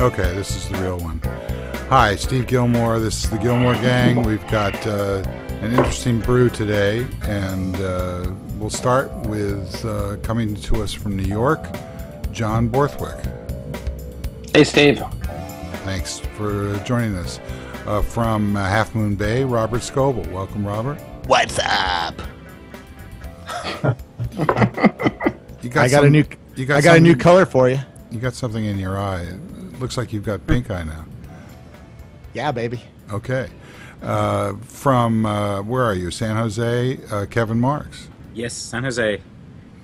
Okay, this is the real one. Hi, Steve Gillmor. This is the Gillmor Gang. We've got uh, an interesting brew today, and uh, we'll start with uh, coming to us from New York, John Borthwick. Hey, Steve. Thanks for joining us. Uh, from uh, Half Moon Bay, Robert Scoble. Welcome, Robert. What's up? You I got some- a new You got I got a new color for you. You got something in your eye. It looks like you've got pink eye now. Yeah, baby. Okay. Uh, from uh, where are you? San Jose. Uh, Kevin Marks. Yes, San Jose,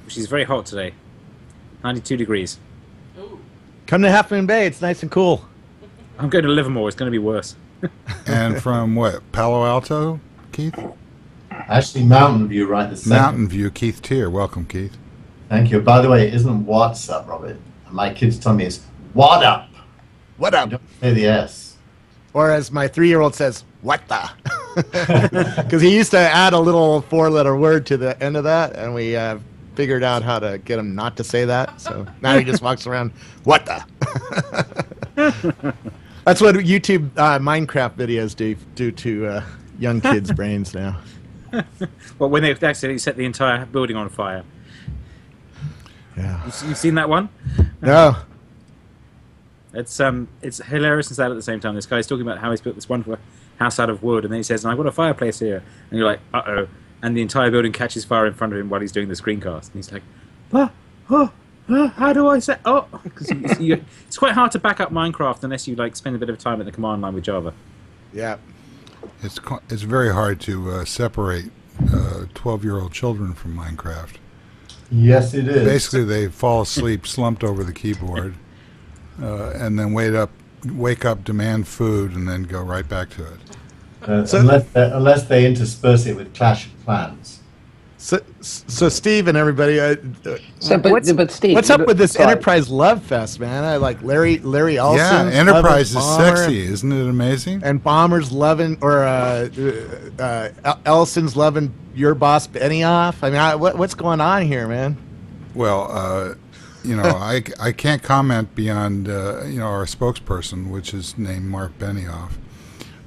which is very hot today. 92 degrees. Come to Half Moon Bay. It's nice and cool. I'm going to Livermore. It's going to be worse. and from what? Palo Alto. Keith. Actually, Mountain View right this second. Mountain View. Keith Teare. Welcome, Keith. Thank you. By the way, it isn't what's up, Robert. My kids tell me it's what up. What up? Say the S. Or as my three-year-old says, "What the?" Because he used to add a little four-letter word to the end of that, and we uh, figured out how to get him not to say that. So now he just walks around, "What the?" That's what YouTube uh, Minecraft videos do do to uh, young kids' brains now. Well, when they accidentally set the entire building on fire. Yeah. You've, you've seen that one? No. It's um, it's hilarious and sad at the same time. This guy's talking about how he's built this wonderful house out of wood, and then he says, "And I've got a fireplace here," and you're like, "Uh oh!" And the entire building catches fire in front of him while he's doing the screencast, and he's like, "Ah, oh, oh, how do I set?" Oh, because it's quite hard to back up Minecraft unless you like spend a bit of time at the command line with Java. Yeah. It's it's very hard to uh, separate twelve-year-old children from Minecraft. Yes, it is. Basically, they fall asleep slumped over the keyboard, uh, and then wake up, wake up, demand food, and then go right back to it. Uh, So- unless, they, unless they intersperse it with Clash of Clans. So, so Steve and everybody, uh, uh, So, but, what's, but Steve, what's up with this sorry. Enterprise Love Fest, man? I like Larry Larry Ellison. yeah, Enterprise is sexy, isn't it amazing? and Ballmer's loving, or uh, uh, uh, Ellison's loving your boss Benioff. I mean, I, what, what's going on here, man? Well, uh, you know, I, I can't comment beyond uh, you know our spokesperson, which is named Marc Benioff.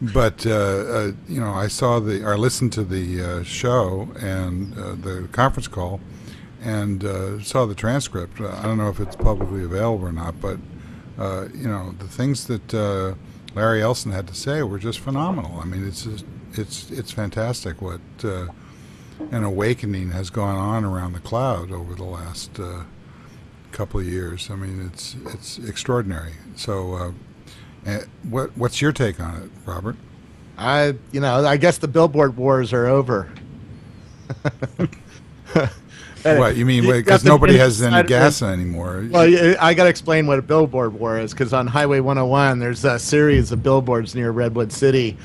But uh, uh, you know, I saw the or listened to the uh, show and uh, the conference call, and uh, saw the transcript. I don't know if it's publicly available or not, but you know, the things that Larry Ellison had to say were just phenomenal. I mean, it's just, it's it's fantastic what. An awakening has gone on around the cloud over the last couple of years. I mean, it's it's extraordinary. So, uh, eh, what what's your take on it, Robert? I, you know, I guess the billboard wars are over. what you mean? Because nobody has any gas anymore. Well, I got to explain what a billboard war is because on Highway 101, there's a series of billboards near Redwood City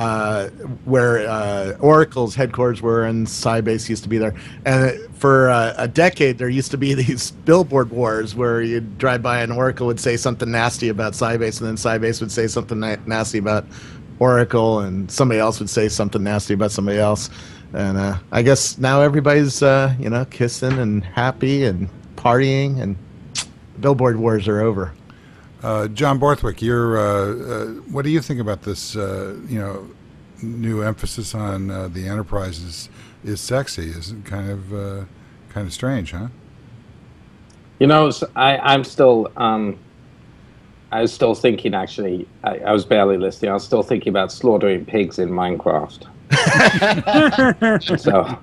uh, where uh, Oracle's headquarters were and Sybase used to be there. And for uh, a decade, there used to be these billboard wars where you'd drive by and Oracle would say something nasty about Sybase, and then Sybase would say something na- nasty about Oracle, and somebody else would say something nasty about somebody else. And uh, I guess now everybody's, uh, you know, kissing and happy and partying, and billboard wars are over. Uh, John Borthwick, you're. Uh, uh, what do you think about this? Uh, you know, new emphasis on uh, the enterprise is, is sexy. Is it kind of uh, kind of strange, huh? You know, s- I, am still, um, I was still thinking. Actually, I, I was barely listening. I was still thinking about slaughtering pigs in Minecraft. so,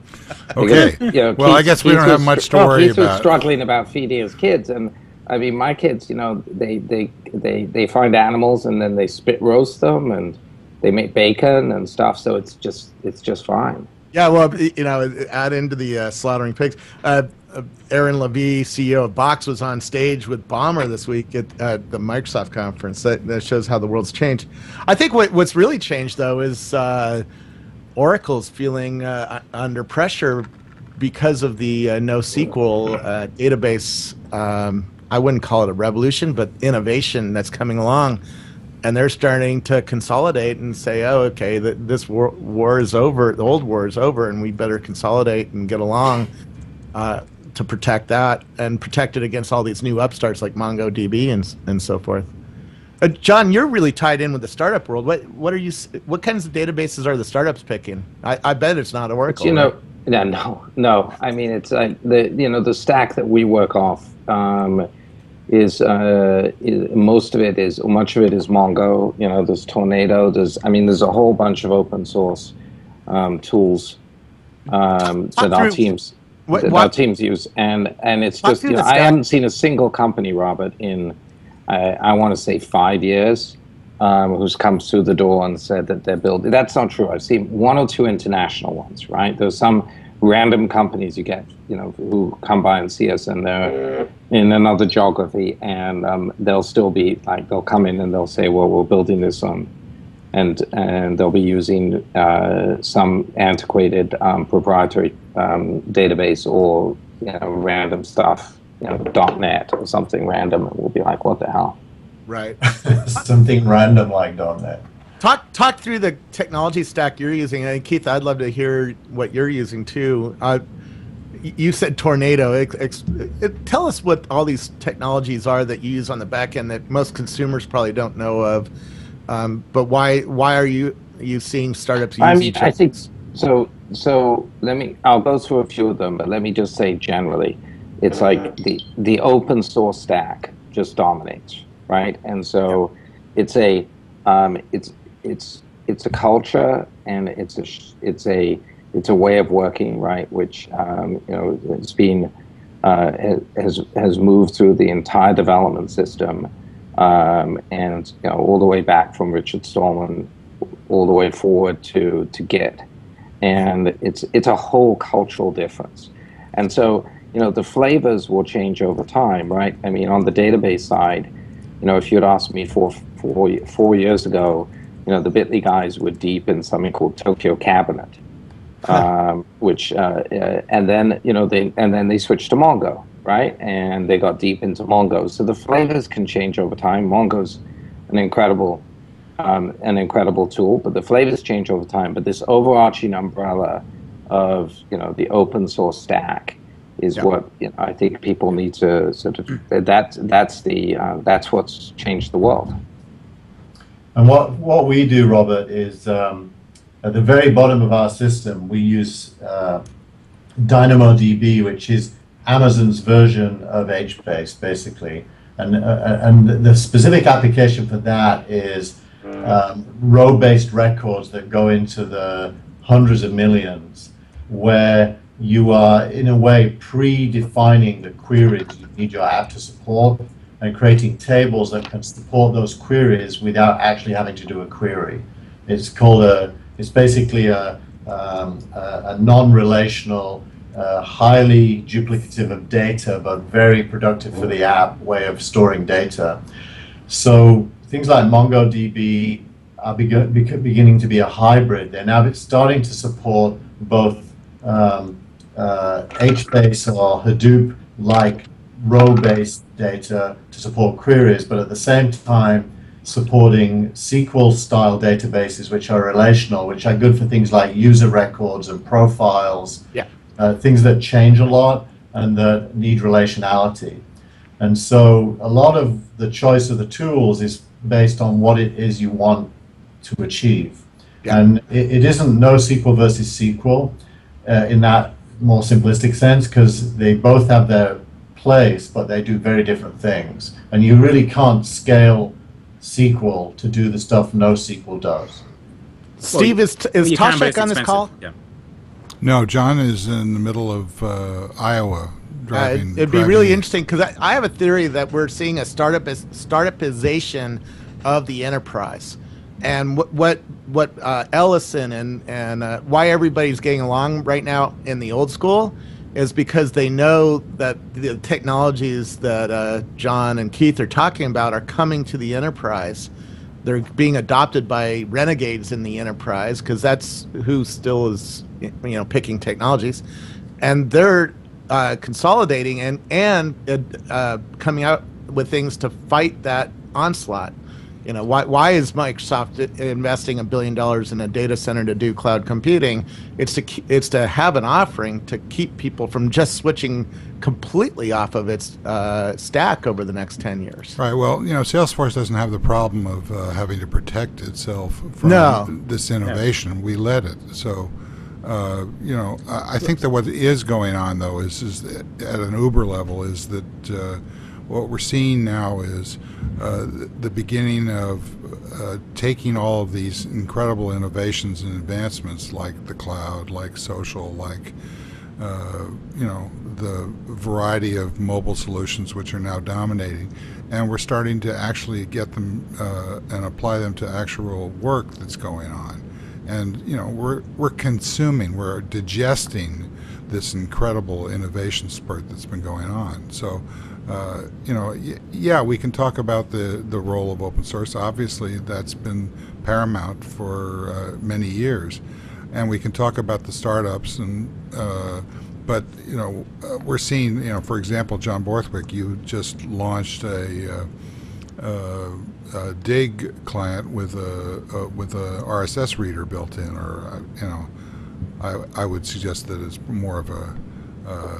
Okay. because, you know, well, I guess we Keith don't have was much str- to well, worry Keith was about. struggling about feeding his kids, and I mean, my kids, you know, they they they they find animals and then they spit roast them and they make bacon and stuff. So it's just it's just fine. Yeah, well, you know, add into the uh, slaughtering pigs. Uh, uh, Aaron Levie, CEO of Box, was on stage with Ballmer this week at uh, the Microsoft conference. That, that shows how the world's changed. I think what, what's really changed, though, is uh, Oracle's feeling uh, under pressure because of the NoSQL database. Um, I wouldn't call it a revolution, but innovation that's coming along and they're starting to consolidate and say, "Oh, okay, th- this war, war is over. The old war is over, and we better consolidate and get along uh, to protect that and protect it against all these new upstarts like MongoDB and and so forth." Uh, John, you're really tied in with the startup world. What what are you? What kinds of databases are the startups picking? I, I bet it's not Oracle. you know, no, no, no. I mean, it's uh, the you know the stack that we work off um, is, uh, is most of it is much of it is Mongo. You know, there's Tornado. There's I mean, there's a whole bunch of open source um, tools um, that our teams What- that what- our teams use, and and it's just you know, I haven't seen a single company, Robert, in I, I want to say five years, um, who's come through the door and said that they're building. That's not true. I've seen one or two international ones, right? There's some random companies you get, you know, who come by and see us and they're in another geography and um, they'll still be like, they'll come in and they'll say, well, we're building this on, and, and they'll be using uh, some antiquated um, proprietary um, database or, you know, random stuff, you know, dot .NET or something random. And we'll be like, what the hell? right. Something random like dot .NET. talk talk through the technology stack you're using. And Keith, I'd love to hear what you're using too. Uh, you said Tornado. Ex, ex, it, tell us what all these technologies are that you use on the back end that most consumers probably don't know of. Um, but why why are you you seeing startups use I mean, I think so. So let me. I'll go through a few of them, but let me just say generally, it's like the the open source stack just dominates, right? And so it's a um, it's it's it's a culture and it's a it's a it's a way of working, right? Which um, you know it's been uh, has has moved through the entire development system, um, and you know all the way back from Richard Stallman all the way forward to to Git, and it's it's a whole cultural difference, and so you know the flavors will change over time, right? I mean, on the database side, you know, if you'd asked me four four four years ago, you know, the Bitly guys were deep in something called Tokyo Cabinet, um, which uh, uh, and then you know they and then they switched to Mongo, right? And they got deep into Mongo. So the flavors can change over time. Mongo's an incredible um, an incredible tool, but the flavors change over time. But this overarching umbrella of you know the open source stack is Yeah. what you know, I think people need to sort of that that's the uh, that's what's changed the world. And what, what we do, Robert, is um, at the very bottom of our system, we use uh, DynamoDB, which is Amazon's version of HBase, basically. And, uh, and the specific application for that is um, row-based records that go into the hundreds of millions, where you are, in a way, predefining the queries you need your app to support and creating tables that can support those queries without actually having to do a query. It's called a, it's basically a, um, a, non-relational, uh, highly duplicative of data, but very productive for the app way of storing data. So things like MongoDB are beg- beginning to be a hybrid. They're now starting to support both um, uh, HBase or Hadoop-like row-based data to support queries, but at the same time supporting SQL-style databases, which are relational, which are good for things like user records and profiles, Yeah. uh, things that change a lot and that need relationality. And so a lot of the choice of the tools is based on what it is you want to achieve. Yeah. And it, it isn't NoSQL versus SQL uh, in that more simplistic sense because they both have their place, but they do very different things. And you really can't scale SQL to do the stuff NoSQL does. Steve is is You can, but it's Toshek on this call? Yeah. No, John is in the middle of uh, Iowa Uh, driving. it'd be really interesting because I, I have a theory that we're seeing a startup startupization of the enterprise, and what what what uh, Ellison and and uh, why everybody's getting along right now in the old school is because they know that the technologies that uh, John and Keith are talking about are coming to the enterprise. They're being adopted by renegades in the enterprise because that's who still is you know picking technologies, and they're uh, consolidating and and uh, coming out with things to fight that onslaught. You know, why, why is Microsoft investing a billion dollars in a data center to do cloud computing? It's to it's to have an offering to keep people from just switching completely off of its uh, stack over the next ten years. Right. Well, you know, Salesforce doesn't have the problem of uh, having to protect itself from No. this innovation. We let it. So, uh, you know, I, I think that what is going on though is is at an Uber level is that uh, what we're seeing now is uh, the, beginning of uh, taking all of these incredible innovations and advancements like the cloud, like social, like uh, you know, the variety of mobile solutions which are now dominating, and we're starting to actually get them uh, and apply them to actual work that's going on. And you know, we're we're consuming, we're digesting this incredible innovation spurt that's been going on. So. Uh, you know, yeah, we can talk about the, the role of open source. Obviously, that's been paramount for uh, many years and we can talk about the startups and uh, but you know uh, we're seeing you know for example John Borthwick you just launched a, uh, a Digg client with a, a with a RSS reader built in or you know I, I would suggest that it's more of a,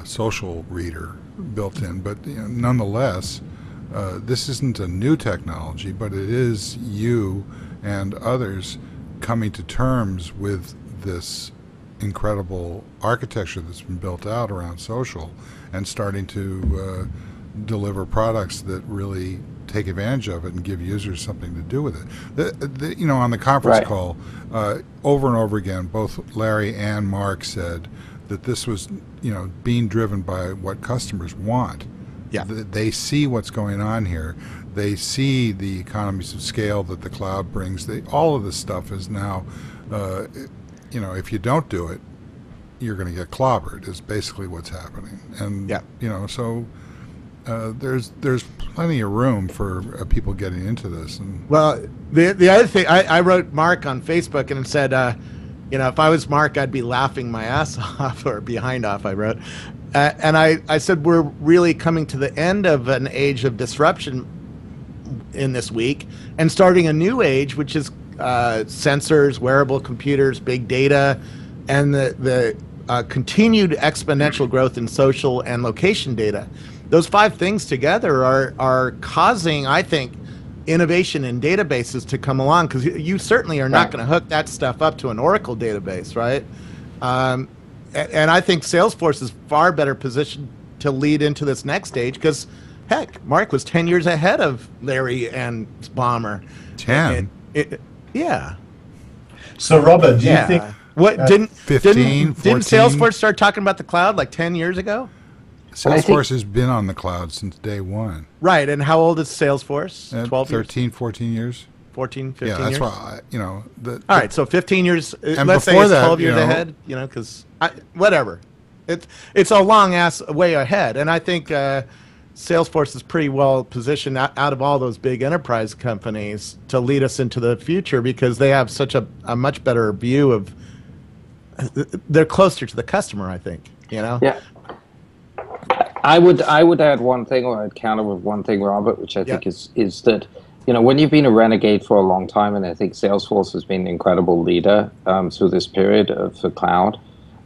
social reader built in but you know, nonetheless uh, this isn't a new technology but it is you and others coming to terms with this incredible architecture that's been built out around social and starting to uh, deliver products that really take advantage of it and give users something to do with it. The, the, you know, on the conference Right. call, uh, over and over again, both Larry and Marc said that this was, you know, being driven by what customers want. Yeah. They see what's going on here. They see the economies of scale that the cloud brings. They, all of this stuff is now, uh, you know, if you don't do it, you're going to get clobbered. Is basically what's happening. And Yeah. you know, so uh, there's there's plenty of room for uh, people getting into this. And Well, the the other thing, I, I wrote Mark on Facebook and said, uh, you know, if I was Mark, I'd be laughing my ass off, or behind off. I wrote, uh, and I I said we're really coming to the end of an age of disruption in this week, and starting a new age, which is uh, sensors, wearable computers, big data, and the the uh, continued exponential growth in social and location data. Those five things together are are causing, I think, innovation in databases to come along because you certainly are not Right. going to hook that stuff up to an Oracle database, right? Um, a- and I think Salesforce is far better positioned to lead into this next stage because, heck, Marc was ten years ahead of Larry and Ballmer. 10? It- it- yeah. So, Robert, do yeah. you think what didn't 15, didn't, didn't Salesforce start talking about the cloud like ten years ago? I think- Salesforce has been on the cloud since day one. Right. And how old is Salesforce? Uh, 12 years? 13, 14 years. 14, 15 yeah, that's years? why I, you know. The, All right, so 15 years. uh, And let's say before it's that, 12 you years know- ahead. You know, because whatever, it's it's a long ass way ahead, and I think uh, Salesforce is pretty well positioned out, out of all those big enterprise companies to lead us into the future because they have such a, a much better view of. They're closer to the customer, I think. You know. Yeah. I would I would add one thing, or I'd counter with one thing, Robert, which I think Yeah. is is that you know when you've been a renegade for a long time, and I think Salesforce has been an incredible leader um, through this period of the cloud.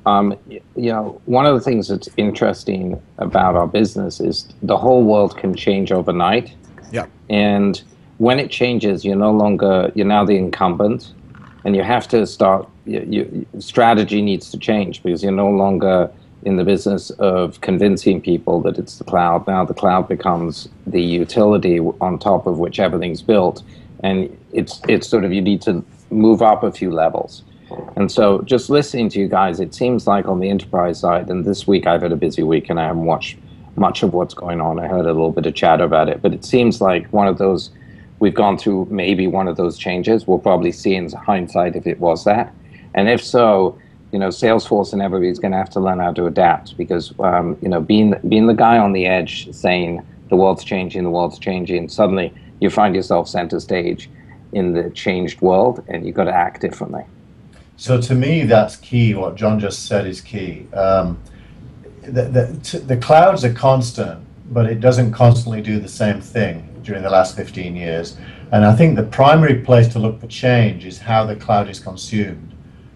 Um, you know, one of the things that's interesting about our business is the whole world can change overnight. Yeah. And when it changes, you're no longer you're now the incumbent, and you have to start. You, you, strategy needs to change because you're no longer in the business of convincing people that it's the cloud. Now the cloud becomes the utility on top of which everything's built, and it's it's sort of you need to move up a few levels. And so, just listening to you guys, it seems like on the enterprise side, and this week I've had a busy week and I haven't watched much of what's going on. I heard a little bit of chatter about it, but it seems like one of those we've gone through maybe one of those changes. We'll probably see in hindsight if it was that, and if so, you know, Salesforce and everybody's going to have to learn how to adapt because um, you know, being being the guy on the edge saying the world's changing, the world's changing, suddenly you find yourself center stage in the changed world, and you've got to act differently. So to me, that's key. What John just said is key. Um, the, the, the cloud's a constant, but it doesn't constantly do the same thing during the last 15 years. And I think the primary place to look for change is how the cloud is consumed.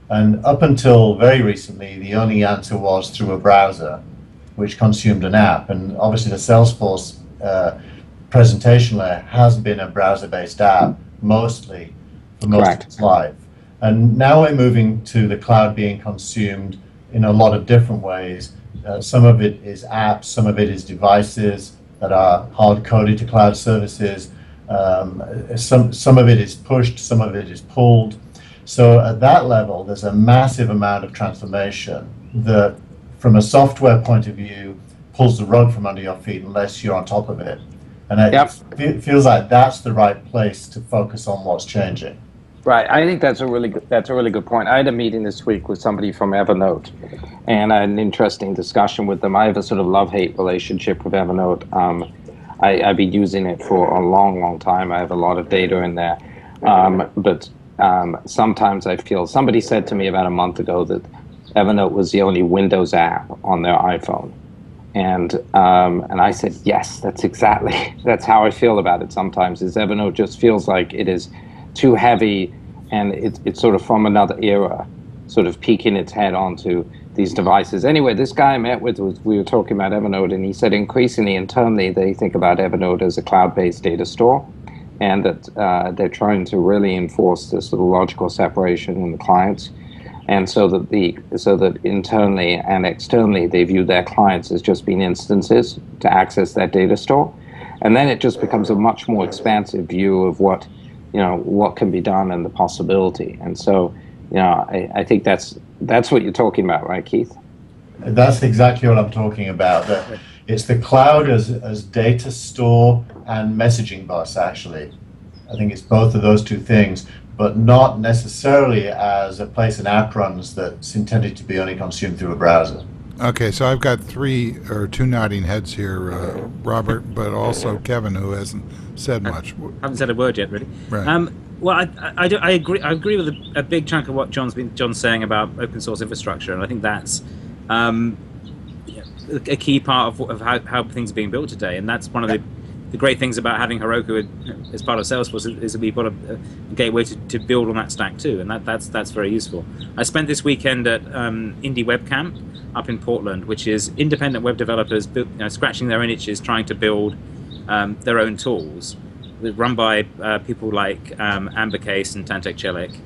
And up until very recently, the only answer was through a browser, which consumed an app. And obviously, the Salesforce uh, presentation layer has been a browser-based app mostly for most Correct. of its life. And now we're moving to the cloud being consumed in a lot of different ways. Uh, some of it is apps, some of it is devices that are hard coded to cloud services. Um, some, some of it is pushed, some of it is pulled. So at that level, there's a massive amount of transformation that, from a software point of view, pulls the rug from under your feet unless you're on top of it. And it Yep. fe- feels like that's the right place to focus on what's changing. Right. I think that's a really good, that's a really good point. I had a meeting this week with somebody from Evernote, and I had an interesting discussion with them. I have a sort of love hate relationship with Evernote. Um, I, I've been using it for a long, long time. I have a lot of data in there, um, but um, sometimes I feel somebody said to me about a month ago that Evernote was the only Windows app on their iPhone. And um, and I said, yes, that's exactly that's how I feel about it. Sometimes is Evernote just feels like it is too heavy, and it's it's sort of from another era, sort of peeking its head onto these devices. Anyway, this guy I met with was we were talking about Evernote, and he said increasingly internally they think about Evernote as a cloud-based data store, and that uh, they're trying to really enforce this sort of logical separation in the clients. And so that the so that internally and externally they view their clients as just being instances to access that data store. And then it just becomes a much more expansive view of what you know what can be done and the possibility. And so you know i, I think that's that's what you're talking about right keith? That's exactly what I'm talking about. It's the cloud as, as data store and messaging bus, actually. I think it's both of those two things, but not necessarily as a place an app runs that's intended to be only consumed through a browser. Okay, so I've got three or two nodding heads here, uh, Robert, but also Kevin, who hasn't said much. haven't said a word yet, really. Right. Um, well, I, I, I, do, I agree. I agree with a, a big chunk of what John's been John's saying about open source infrastructure, and I think that's um, yeah, a key part of, of how, how things are being built today. And that's one of the, the great things about having Heroku as part of Salesforce is, is that we've got a, a gateway to, to build on that stack too, and that, that's that's very useful. I spent this weekend at um, Indie Web Camp up in Portland, which is independent web developers you know, scratching their own itches, trying to build um, their own tools. Run by uh, people like um, Amber Case and Tantek Çelik.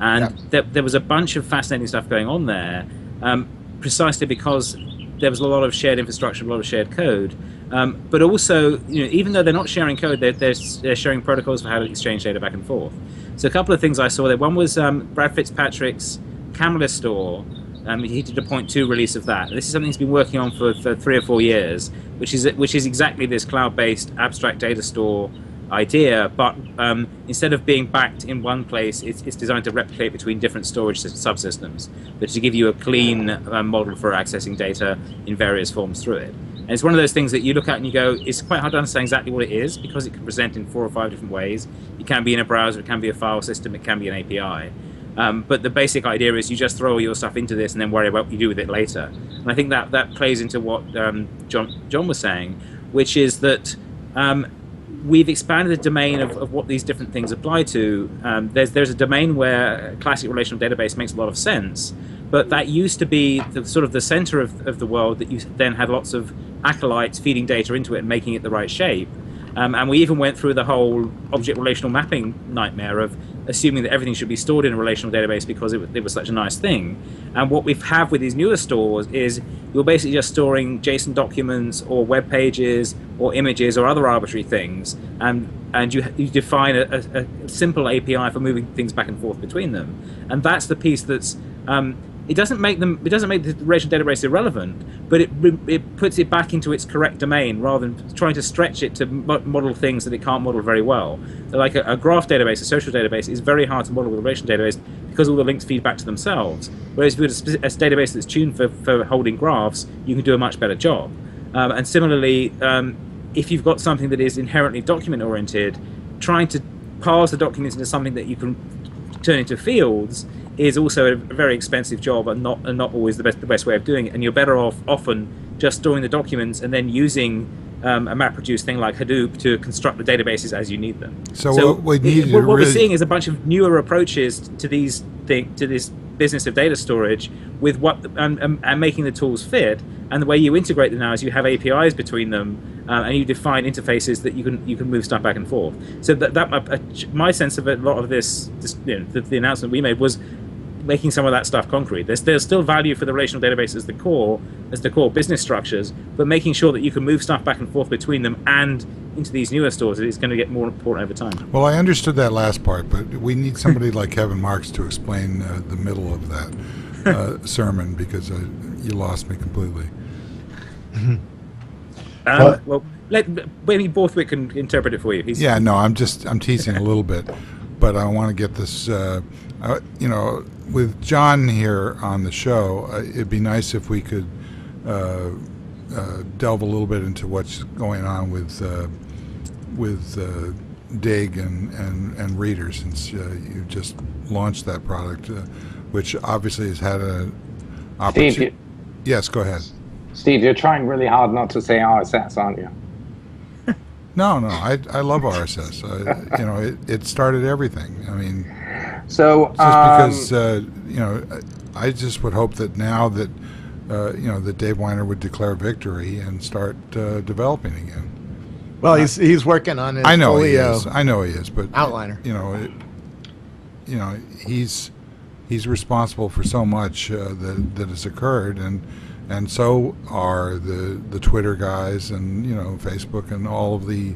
And Yeah. there, there was a bunch of fascinating stuff going on there, um, precisely because there was a lot of shared infrastructure, a lot of shared code. Um, but also, you know, even though they're not sharing code, they're, they're, they're sharing protocols for how to exchange data back and forth. So a couple of things I saw there. One was um, Brad Fitzpatrick's Camlistore. Um, he did a point two release of that. This is something he's been working on for, for three or four years, which is which is exactly this cloud-based abstract data store idea. But um, instead of being backed in one place, it's, it's designed to replicate between different storage subsystems, but to give you a clean uh, model for accessing data in various forms through it. And it's one of those things that you look at and you go, it's quite hard to understand exactly what it is because it can present in four or five different ways. It can be in a browser, it can be a file system, it can be an API. Um, but the basic idea is you just throw all your stuff into this and then worry about what you do with it later. And I think that that plays into what um, John John was saying, which is that um, we've expanded the domain of, of what these different things apply to. Um, there's there's a domain where classic relational database makes a lot of sense, but that used to be the sort of the center of, of the world that you then had lots of acolytes feeding data into it and making it the right shape. Um, and we even went through the whole object relational mapping nightmare of assuming that everything should be stored in a relational database because it, it was such a nice thing. And what we have with these newer stores is you're basically just storing JSON documents or web pages or images or other arbitrary things, and and you you define a, a, a simple API for moving things back and forth between them. And that's the piece that's um, it doesn't make them it doesn't make the relational database irrelevant, but it it puts it back into its correct domain rather than trying to stretch it to model things that it can't model very well. Like a, a graph database, a social database, is very hard to model with a relational database because all the links feed back to themselves. Whereas with a, a database that's tuned for, for holding graphs, you can do a much better job. Um, and similarly, um, if you've got something that is inherently document oriented, trying to parse the documents into something that you can turn into fields is also a very expensive job and not and not always the best the best way of doing it. And you're better off often just storing the documents and then using um, a MapReduce thing like Hadoop to construct the databases as you need them. So what we need it, what, what really... we're seeing is a bunch of newer approaches to these thing, to this business of data storage with what and, and, and making the tools fit. And the way you integrate them now is you have APIs between them, uh, and you define interfaces that you can you can move stuff back and forth. So that, that uh, my sense of it, a lot of this, this you know, the, the announcement we made was making some of that stuff concrete. There's there's still value for the relational database as the core as the core business structures, but making sure that you can move stuff back and forth between them and into these newer stores is going to get more important over time. Well, I understood that last part, but we need somebody like Kevin Marks to explain uh, the middle of that uh, sermon because uh, you lost me completely. Um, Well- well, let maybe Borthwick can interpret it for you. He's, Yeah, no, I'm just I'm teasing a little bit, but I want to get this. Uh, uh, you know, with John here on the show, uh, it'd be nice if we could uh, uh, delve a little bit into what's going on with uh, with uh, Digg and, and and Reader, since uh, you just launched that product, uh, which obviously has had a Steve, opportunity. Yes, go ahead. Steve, you're trying really hard not to say RSS, aren't you? No, no, I, I love RSS. Uh, you know, it, it started everything. I mean, So, just um, because uh, you know, I just would hope that now that uh, you know that Dave Winer would declare victory and start uh, developing again. Well, he's he's working on his I know he is. I know he is, but Outliner. You know, it, you know, he's he's responsible for so much uh, that that has occurred, and and so are the the Twitter guys, and you know, Facebook, and all of the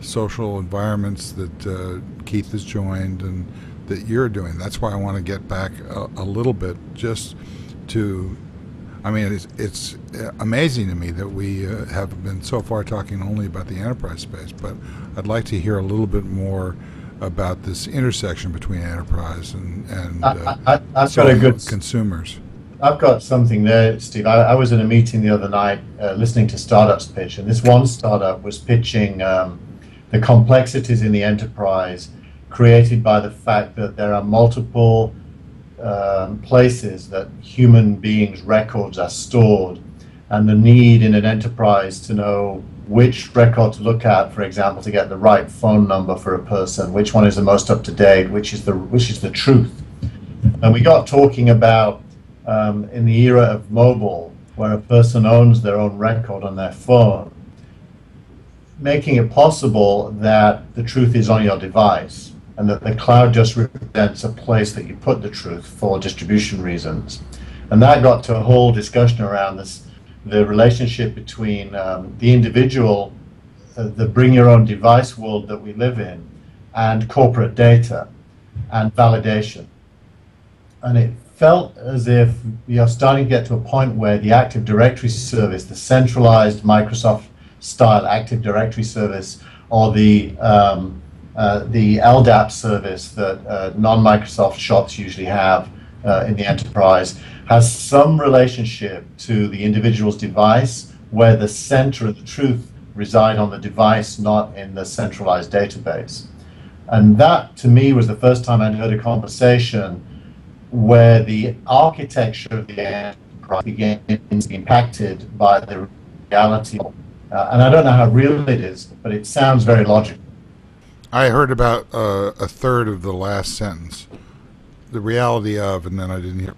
social environments that uh, Keith has joined and that you're doing. That's why I want to get back a, a little bit, just to I mean, it's, it's uh, amazing to me that we uh, have been so far talking only about the enterprise space, but I'd like to hear a little bit more about this intersection between enterprise and, and I, uh, I, I've got a good consumers. I've got something there, Steve. I, I was in a meeting the other night uh, listening to startups pitch, and this one startup was pitching um, the complexities in the enterprise created by the fact that there are multiple um, places that human beings' records are stored, and the need in an enterprise to know which record to look at, for example, to get the right phone number for a person, which one is the most up to date, which is the which is the truth. And we got talking about um, in the era of mobile, where a person owns their own record on their phone, making it possible that the truth is on your device and that the cloud just represents a place that you put the truth for distribution reasons. And that got to a whole discussion around this, the relationship between um, the individual, uh, the bring your own device world that we live in, and corporate data and validation. And it felt as if are starting to get to a point where the Active Directory service, the centralized Microsoft style Active Directory service, or the um, uh, the LDAP service that uh, non-Microsoft shops usually have uh, in the enterprise, has some relationship to the individual's device, where the center of the truth reside on the device, not in the centralized database. And that, to me, was the first time I'd heard a conversation where the architecture of the enterprise begins to be impacted by the reality. Uh, and I don't know how real it is, but it sounds very logical. I heard about uh, a third of the last sentence, the reality of, and then I didn't hear.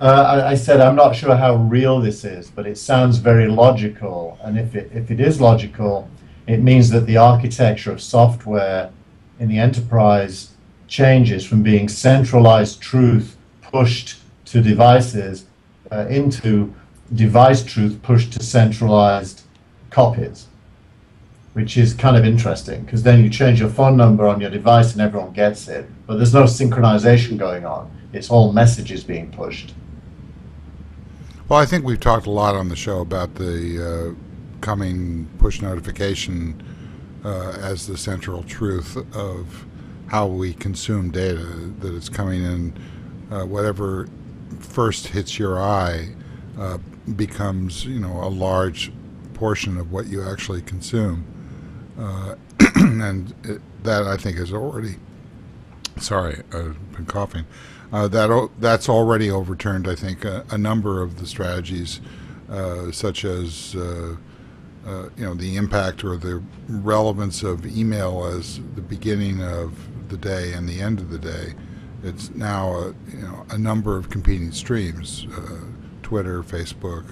Uh, I, I said I'm not sure how real this is, but it sounds very logical. And if it, if it is logical, it means that the architecture of software in the enterprise changes from being centralized truth pushed to devices uh, into device truth pushed to centralized copies, which is kind of interesting because then you change your phone number on your device and everyone gets it, but there's no synchronization going on. It's all messages being pushed. Well, I think we've talked a lot on the show about the uh, coming push notification uh, as the central truth of how we consume data. That it's coming in, uh, whatever first hits your eye uh, becomes, you know, a large portion of what you actually consume, uh, and it, that I think is already. Sorry, I've been coughing. Uh, that that's already overturned. I think a, a number of the strategies, uh, such as uh, uh, you know the impact or the relevance of email as the beginning of the day and the end of the day. It's now a, you know a number of competing streams: Twitter, Facebook,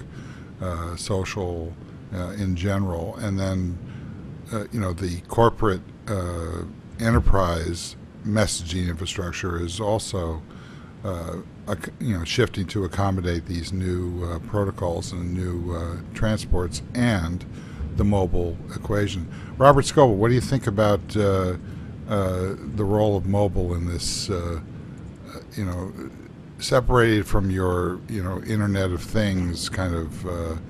social in general, and then uh, you know the corporate uh, enterprise messaging infrastructure is also uh, you know shifting to accommodate these new uh, protocols and new uh, transports and the mobile equation. Robert Scoble, what do you think about the role of mobile in this? You know, separated from your you know Internet of Things kind of.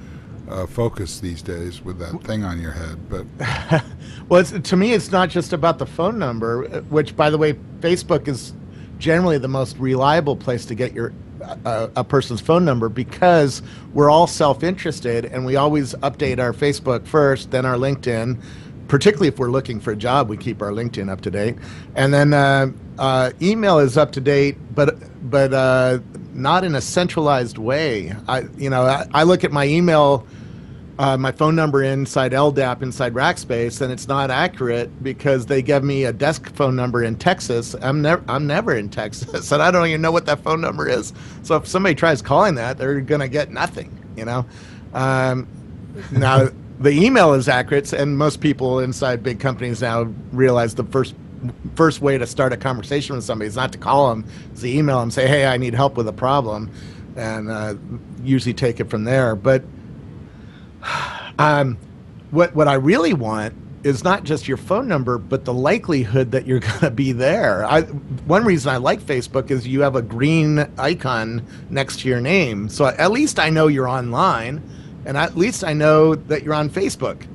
Uh, uh, focus these days with that thing on your head, but Well, to me, it's not just about the phone number, uh, which, by the way, Facebook is generally the most reliable place to get your uh, a person's phone number because we're all self-interested and we always update our Facebook first, then our LinkedIn. Particularly if we're looking for a job, we keep our LinkedIn up to date, and then uh, uh, email is up to date, but but uh, not in a centralized way. I you know I, I look at my email uh, my phone number inside LDAP inside Rackspace, and it's not accurate because they give me a desk phone number in Texas. I'm never I'm never in Texas, and I don't even know what that phone number is. So if somebody tries calling that, they're gonna get nothing. You know. Um, now the email is accurate, and most people inside big companies now realize the first first way to start a conversation with somebody is not to call them, is to email them, say, "Hey, I need help with a problem," and uh, usually take it from there. But um, what what I really want is not just your phone number, but the likelihood that you're going to be there. I, one reason I like Facebook is you have a green icon next to your name, so at least I know you're online, and at least I know that you're on Facebook,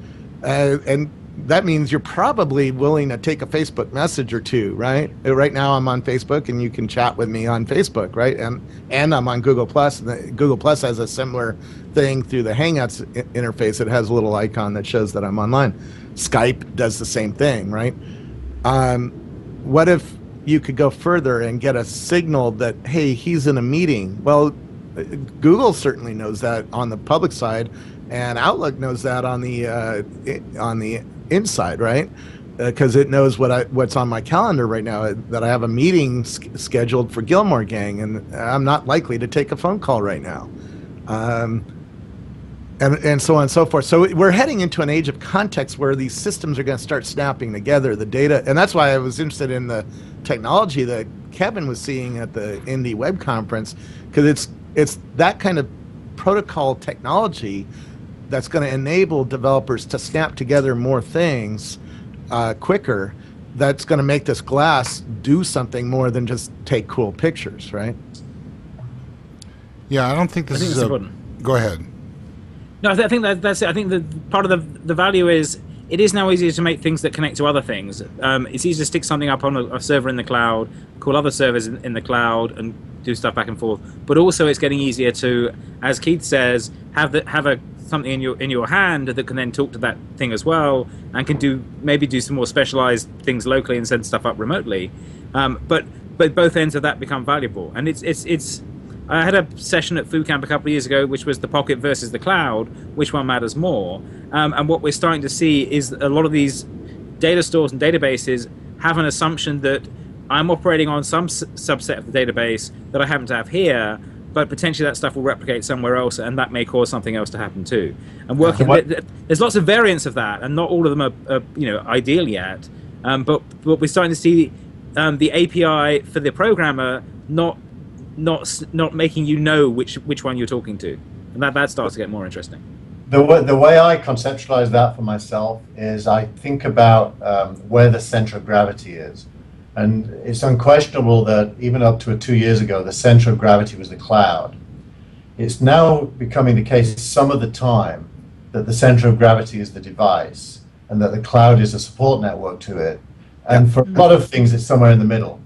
uh, and that means you're probably willing to take a Facebook message or two, right? Uh, Right now, I'm on Facebook, and you can chat with me on Facebook, right? And and I'm on Google Plus. Google Plus has a similar thing through the Hangouts interface. It has a little icon that shows that I'm online. Skype does the same thing, right? Um, what if you could go further and get a signal that hey, he's in a meeting? Well, uh, Google certainly knows that on the public side, and Outlook knows that on the uh, on the inside, right? Because it knows what I what's on my calendar right now. uh, That I have a meeting scheduled for Gillmor Gang, and I'm not likely to take a phone call right now. Um, and, and so on and so forth. So we're heading into an age of context where these systems are going to start snapping together. The data, and that's why I was interested in the technology that Kevin was seeing at the Indie Web Conference, because it's it's that kind of protocol technology that's going to enable developers to snap together more things uh, quicker. That's going to make this glass do something more than just take cool pictures, right? yeah, I don't think this think is that's a. important. Go ahead. No, I, th- I think that, that's it. I think the part of the the value is it is now easier to make things that connect to other things. Um, it's easier to stick something up on a, a server in the cloud, call other servers in, in the cloud, and do stuff back and forth. But also, it's getting easier to, as Keith says, have the, have a something in your in your hand that can then talk to that thing as well, and can do maybe do some more specialized things locally and send stuff up remotely. Um, but but both ends of that become valuable, and it's it's it's. I had a session at Foo Camp a couple of years ago, which was the pocket versus the cloud. Which one matters more? Um, and what we're starting to see is a lot of these data stores and databases have an assumption that I'm operating on some s- subset of the database that I happen to have here, but potentially that stuff will replicate somewhere else, and that may cause something else to happen too. And working, th- there's lots of variants of that, and not all of them are, are you know ideal yet. Um, but but we're starting to see um, the API for the programmer not not not making you know which which one you're talking to, and that that starts to get more interesting. The way, the way I conceptualize that for myself is I think about um, where the center of gravity is. And it's unquestionable that even up to two years ago, the center of gravity was the cloud. It's now becoming the case some of the time that the center of gravity is the device and that the cloud is a support network to it. And for a lot of things, it's somewhere in the middle.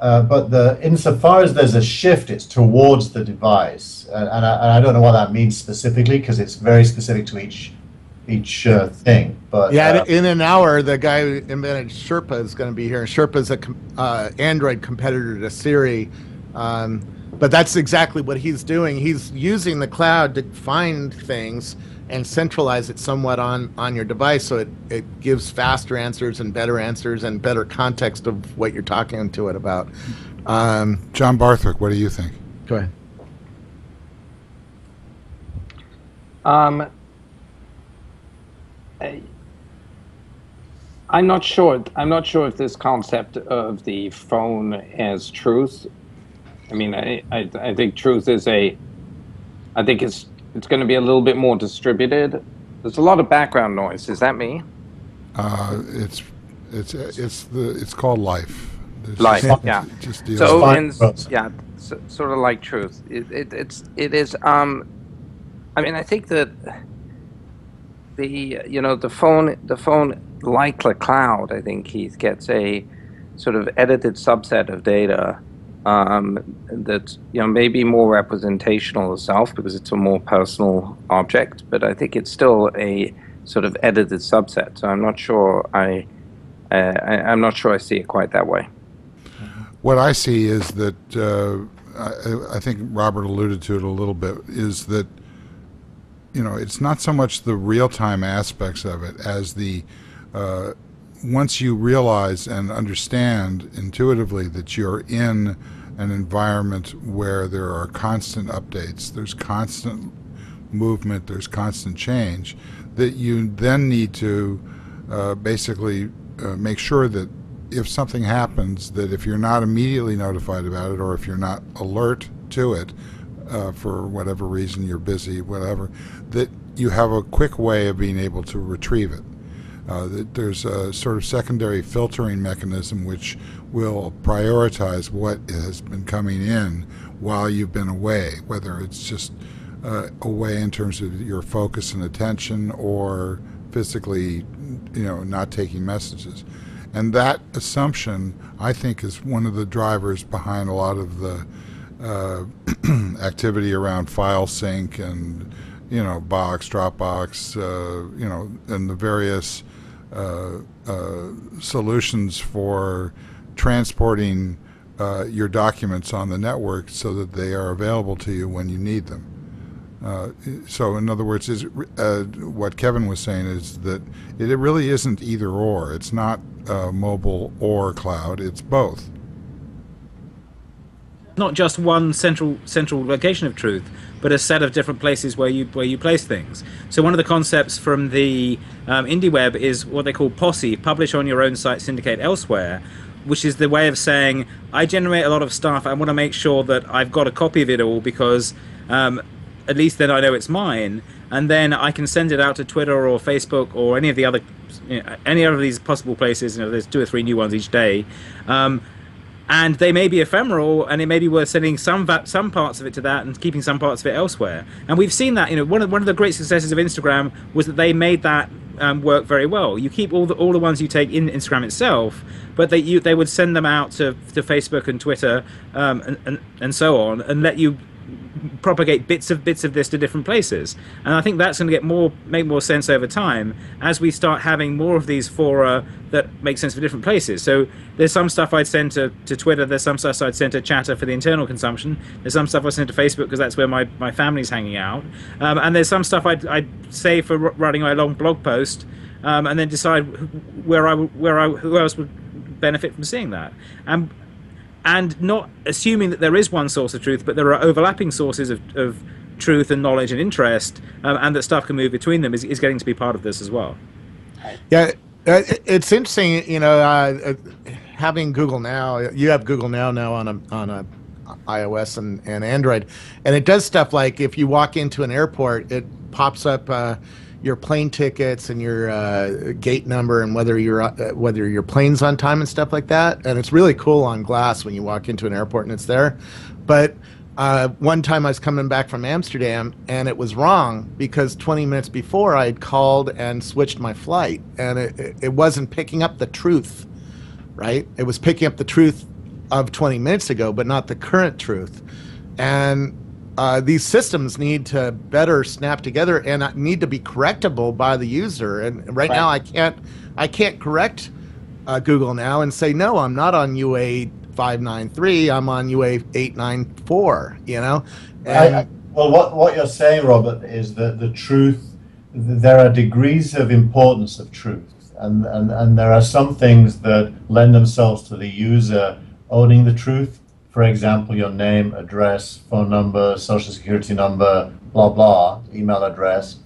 Uh, but the insofar as there's a shift, it's towards the device, and, and, I, and I don't know what that means specifically because it's very specific to each each uh, thing. But Yeah, uh, in an hour, the guy who invented Sherpa is going to be here. Sherpa is a uh, Android competitor to Siri. Um, but that's exactly what he's doing. He's using the cloud to find things and centralize it somewhat on on your device, so it it gives faster answers and better answers and better context of what you're talking to it about. Um, John Borthwick, what do you think? go ahead. Um, I, I'm not sure. I'm not sure if this concept of the phone as truth. I mean, I, I, I think truth is a. I think it's it's going to be a little bit more distributed. There's a lot of background noise. Is that me? Uh, it's it's it's the it's called life. There's Life, just- yeah. Just So, fine in, yeah, so, sort of like truth. It, it, it's it is. Um, I mean, I think that the you know the phone the phone like the cloud. I think Keith gets a sort of edited subset of data um, that you know maybe more representational of self because it's a more personal object. But I think it's still a sort of edited subset. So I'm not sure I. Uh, I, I'm not sure I see it quite that way. What I see is that uh, I, I think Robert alluded to it a little bit. Is that you know it's not so much the real time aspects of it as the uh, once you realize and understand intuitively that you're in an environment where there are constant updates, there's constant movement, there's constant change, that you then need to uh, basically uh, make sure that if something happens, that if you're not immediately notified about it or if you're not alert to it uh, for whatever reason, you're busy, whatever, that you have a quick way of being able to retrieve it. Uh, there's a sort of secondary filtering mechanism which will prioritize what has been coming in while you've been away, whether it's just uh, away in terms of your focus and attention or physically, you know, not taking messages. And that assumption, I think, is one of the drivers behind a lot of the uh, activity around file sync and, you know, Box, Dropbox, uh, you know, and the various uh, uh, solutions for transporting uh, your documents on the network so that they are available to you when you need them. Uh, so, in other words, is what Kevin was saying is that it, really isn't either or. It's not mobile or cloud. It's both. Not just one central central location of truth, but a set of different places where you where you place things. So one of the concepts from the um, IndieWeb is what they call Posse: publish on your own site, syndicate elsewhere, which is the way of saying I generate a lot of stuff. I want to make sure that I've got a copy of it all because um, at least then I know it's mine, and then I can send it out to Twitter or Facebook or any of the other you know, any of these possible places. You know, there's two or three new ones each day. Um, and they may be ephemeral, and it may be worth sending some va- some parts of it to that and keeping some parts of it elsewhere. And we've seen that. You know, one of one of the great successes of Instagram was that they made that um, work very well. You keep all the all the ones you take in Instagram itself, but they you they would send them out to to Facebook and Twitter um, and, and and so on, and let you propagate bits of bits of this to different places. And i think that's going to get more make more sense over time as we start having more of these fora that make sense for different places. So there's some stuff i'd send to, to twitter there's some stuff i'd send to chatter for the internal consumption there's some stuff i send to facebook because that's where my, my family's hanging out. Um, and there's some stuff i'd, I'd save for writing my long blog post um, and then decide wh- where i where i who else would benefit from seeing that. And and not assuming that there is one source of truth, but there are overlapping sources of, of truth and knowledge and interest, um, and that stuff can move between them is, is getting to be part of this as well. Yeah, uh, it's interesting. You know, uh, uh, having Google Now, you have Google Now now on a on a iOS and, and Android, and it does stuff like if you walk into an airport, it pops up uh, your plane tickets and your uh, gate number and whether your uh, whether your plane's on time and stuff like that. And it's really cool on glass when you walk into an airport and it's there. But uh, one time I was coming back from Amsterdam and it was wrong because 20 minutes before I had called and switched my flight and it, it- it wasn't picking up the truth, right? It was picking up the truth of 20 minutes ago, but not the current truth. And uh, these systems need to better snap together and uh, need to be correctable by the user. And right, now, I can't, I can't correct uh, Google now and say no, I'm not on UA 593, I'm on UA 894, you know? And, I- well, what, what you're saying, Robert, is that the truth, there are degrees of importance of truth. And, and, and there are some things that lend themselves to the user owning the truth. For example, your name, address, phone number, social security number, blah, blah, email address.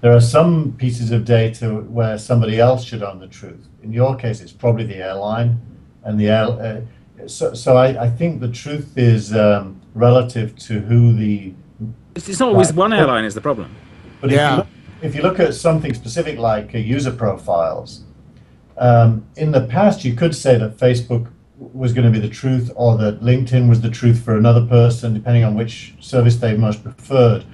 There are some pieces of data where somebody else should own the truth. In your case, it's probably the airline. And the air, uh, so, so I, I think the truth is um, relative to who the It's, it's not always Right. one airline is the problem. but Yeah. if, you look, if you look at something specific like uh, user profiles, um, in the past you could say that Facebook was going to be the truth or that LinkedIn was the truth for another person, depending on which service they most preferred.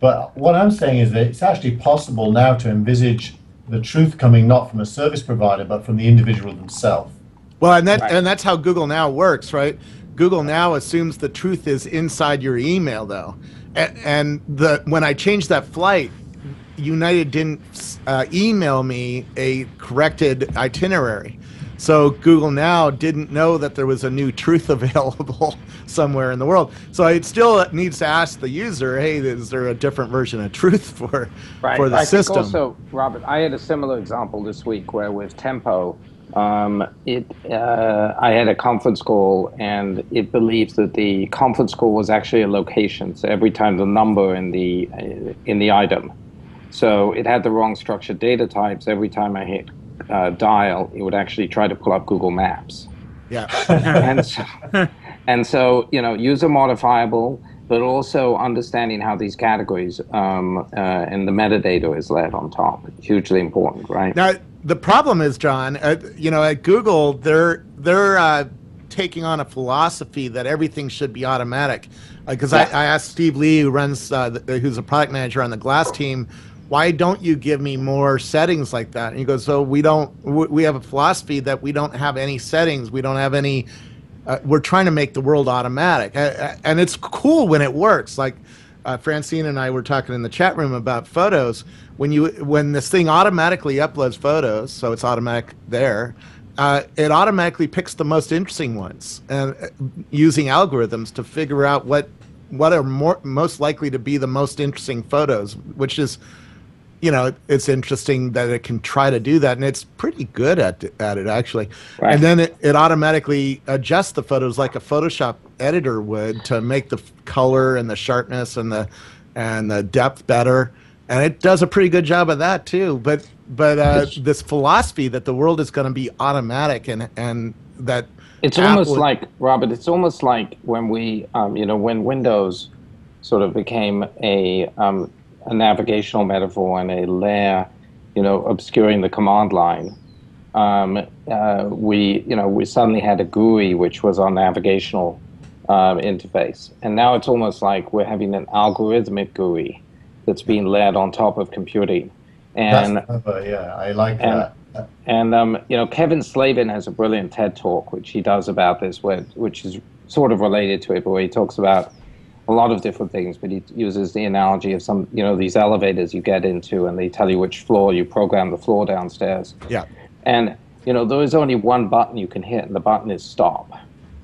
But what I'm saying is that it's actually possible now to envisage the truth coming not from a service provider, but from the individual themselves. well, and, that, Right. and that's how Google Now works, right? Google Now assumes the truth is inside your email, though. And, and the when I changed that flight, United didn't uh, email me a corrected itinerary. So Google Now didn't know that there was a new truth available somewhere in the world. So it still needs to ask the user, "Hey, is there a different version of truth for for the I system?" Think also, Robert, I had a similar example this week where with Tempo, um, it uh, I had a conference call and it believes that the conference call was actually a location. So every time the number in the uh, in the item, so it had the wrong structured data types. Every time I hit uh, dial, it would actually try to pull up Google Maps yeah, and so, and so you know user modifiable but also understanding how these categories um, uh, and the metadata is laid on top hugely important right Now the problem is, John. Uh, you know, at Google, they're they're uh, taking on a philosophy that everything should be automatic. Because Yeah. I, I asked Steve Lee, who runs, uh, the, who's a product manager on the Glass team, why don't you give me more settings like that? And he goes, so we don't. We have a philosophy that we don't have any settings. We don't have any. Uh, we're trying to make the world automatic, and it's cool when it works. Like uh, Francine and I were talking in the chat room about photos. When you when this thing automatically uploads photos, so it's automatic there. Uh, it automatically picks the most interesting ones, and uh, using algorithms to figure out what what are more most likely to be the most interesting photos, which is you know, it's interesting that it can try to do that, and it's pretty good at at it actually. Right. And then it, it automatically adjusts the photos like a Photoshop editor would to make the color and the sharpness and the and the depth better, and it does a pretty good job of that too. But but uh, this philosophy that the world is going to be automatic and and that it's Apple- almost like robert it's almost like when we um, you know when windows sort of became a um, a navigational metaphor and a layer you know obscuring the command line. Um, uh, we you know we suddenly had a GUI which was our navigational um, interface. And now it's almost like we're having an algorithmic GUI that's being layered on top of computing. And That's clever, yeah, I like and- that. and um, you know, Kevin Slavin has a brilliant TED talk which he does about this, where, which is sort of related to it, but where he talks about a lot of different things. But he uses the analogy of some, you know, these elevators you get into, and they tell you which floor you program the floor downstairs. yeah And you know, there is only one button you can hit, and the button is stop.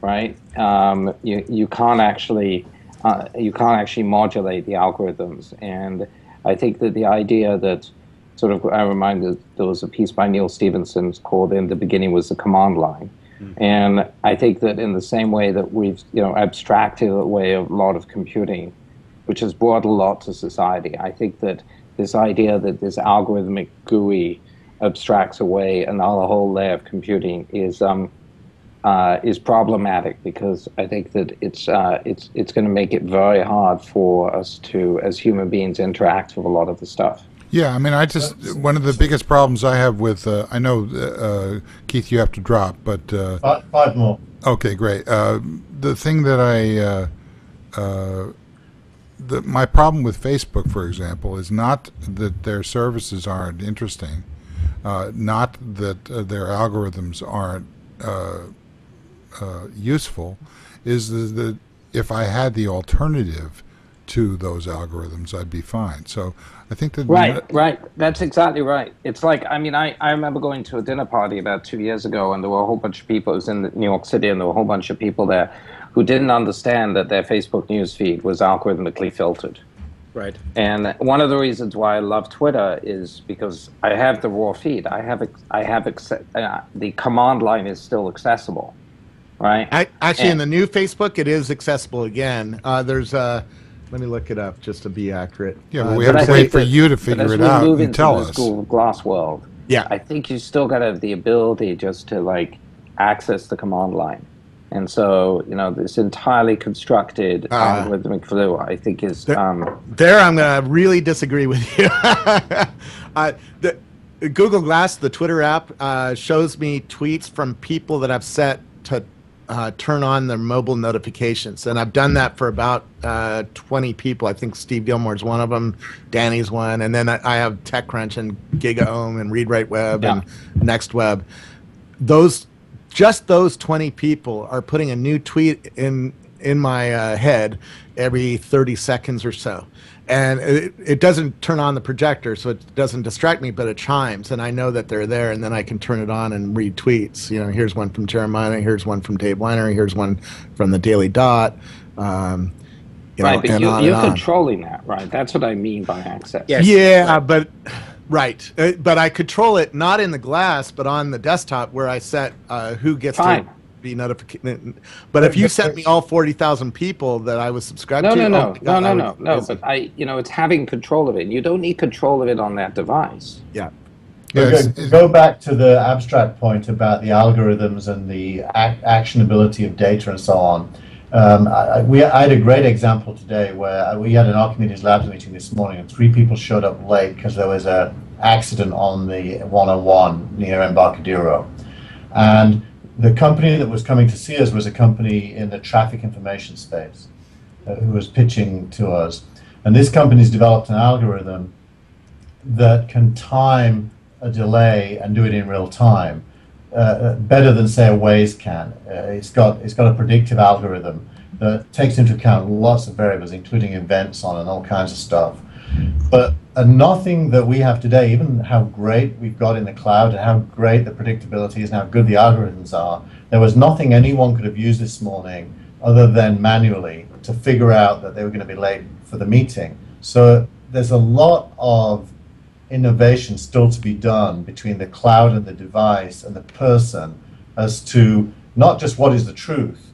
Right? Um, you you can't actually uh, you can't actually modulate the algorithms, and I think that the idea that sort of I reminded there was a piece by Neal Stephenson called "In the Beginning Was the Command Line," and I think that in the same way that we've you know abstracted away a lot of computing, which has brought a lot to society, I think that this idea that this algorithmic GUI abstracts away another whole layer of computing is um, uh, is problematic because I think that it's uh, it's it's going to make it very hard for us to, as human beings, interact with a lot of the stuff. Yeah, I mean, I just one of the biggest problems I have with uh, I know uh, Keith, you have to drop, but uh, Five, five more. okay, great. Uh, the thing that I uh, uh, the, my problem with Facebook, for example, is not that their services aren't interesting, uh, not that uh, their algorithms aren't uh, uh, useful, is the if I had the alternative to those algorithms, I'd be fine. So I think that Right, right. That's exactly right. It's like, I mean, I, I remember going to a dinner party about two years ago, and there were a whole bunch of people. It was in New York City, and there were a whole bunch of people there who didn't understand that their Facebook news feed was algorithmically filtered. Right. And one of the reasons why I love Twitter is because I have the raw feed. I have I have ex- uh, the command line is still accessible, right? I, actually, in the new Facebook, it is accessible again. Uh, there's uh, let me look it up just to be accurate. Yeah, Uh, but we But have I to wait for that- you to figure it out move and tell this us. Google Glass world. Yeah. I think you still got to have the ability just to like access the command line. And so, you know, this entirely constructed Ah. algorithmic flu, I think, is There- um, There, I'm going to really disagree with you. uh, the, Google Glass, the Twitter app, uh, shows me tweets from people that I've set to uh, turn on their mobile notifications, and I've done that for about uh, 20 people. I think Steve Gillmor's one of them, Danny's one, and then I, I have TechCrunch and GigaOM and ReadWriteWeb and NextWeb. Those, just those 20 people are putting a new tweet in in my uh, head every 30 seconds or so. And it, it doesn't turn on the projector, so it doesn't distract me, but it chimes, and I know that they're there, and then I can turn it on and read tweets. You know, here's one from Jeremiah, here's one from Dave Winer, here's one from the Daily Dot. Um, you know, right. But and you, on you're and on. controlling that, right? That's what I mean by access. Yes. Yeah, but right, uh, but I control it not in the glass, but on the desktop where I set uh, who gets Fine. to be notified. But if you sent me all forty thousand people that I was subscribed No, to, no, oh no, my no, God, no, I no, no. But I, you know, it's having control of it. You don't need control of it on that device. yeah, Yeah, Go- go, go back to the abstract point about the algorithms and the ac- actionability of data and so on. Um, I, I- we, I had a great example today where we had an Archimedes Labs meeting this morning, and three people showed up late because there was a accident on the 101 near Embarcadero, and the company that was coming to see us was a company in the traffic information space uh, who was pitching to us, and this company's developed an algorithm that can time a delay and do it in real time uh, better than say a Waze can. Uh, it's got it's got a predictive algorithm that takes into account lots of variables, including events on and all kinds of stuff. But nothing that we have today, even how great we've got in the cloud and how great the predictability is and how good the algorithms are, there was nothing anyone could have used this morning other than manually to figure out that they were going to be late for the meeting. So there's a lot of innovation still to be done between the cloud and the device and the person as to not just what is the truth.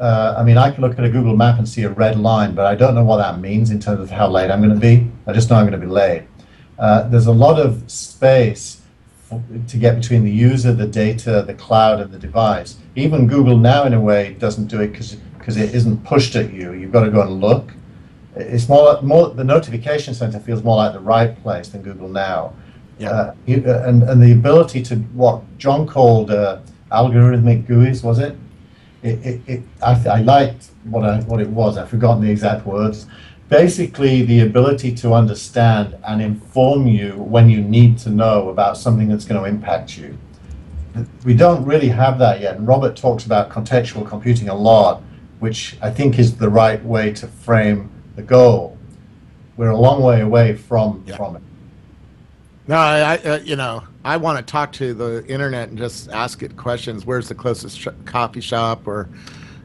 Uh, I mean, I can look at a Google map and see a red line, but I don't know what that means in terms of how late I'm going to be. I just know I'm going to be late. Uh, there's a lot of space to get between the user, the data, the cloud, and the device. Even Google now, in a way, doesn't do it because it isn't pushed at you. You've got to go and look. It's more, more the notification center feels more like the right place than Google now. Yeah. Uh, you, uh, and, and the ability to what John called uh, algorithmic GUIs, was it? It, it, it I, I liked what I, what it was. I've forgotten the exact words. Basically, the ability to understand and inform you when you need to know about something that's going to impact you. We don't really have that yet. And Robert talks about contextual computing a lot, which I think is the right way to frame the goal. We're a long way away from Yeah. from it. No, I, I uh, you know, I want to talk to the internet and just ask it questions. Where's the closest sh- coffee shop, or,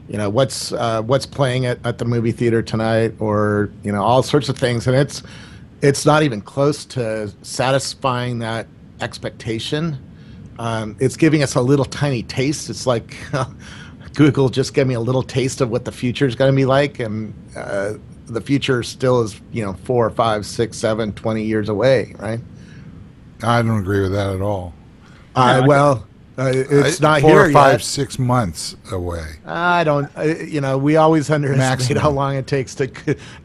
you know, what's uh, what's playing at, at the movie theater tonight, or you know, all sorts of things. And it's it's not even close to satisfying that expectation. Um, it's giving us a little tiny taste. It's like Google just gave me a little taste of what the future is going to be like, and uh, the future still is you know four, five, six, seven, twenty years away, right? I don't agree with that at all. I- well, uh, it's I- not four here or five, yet. six months away. I don't. Uh, you know, we always underestimate Maximum. how long it takes to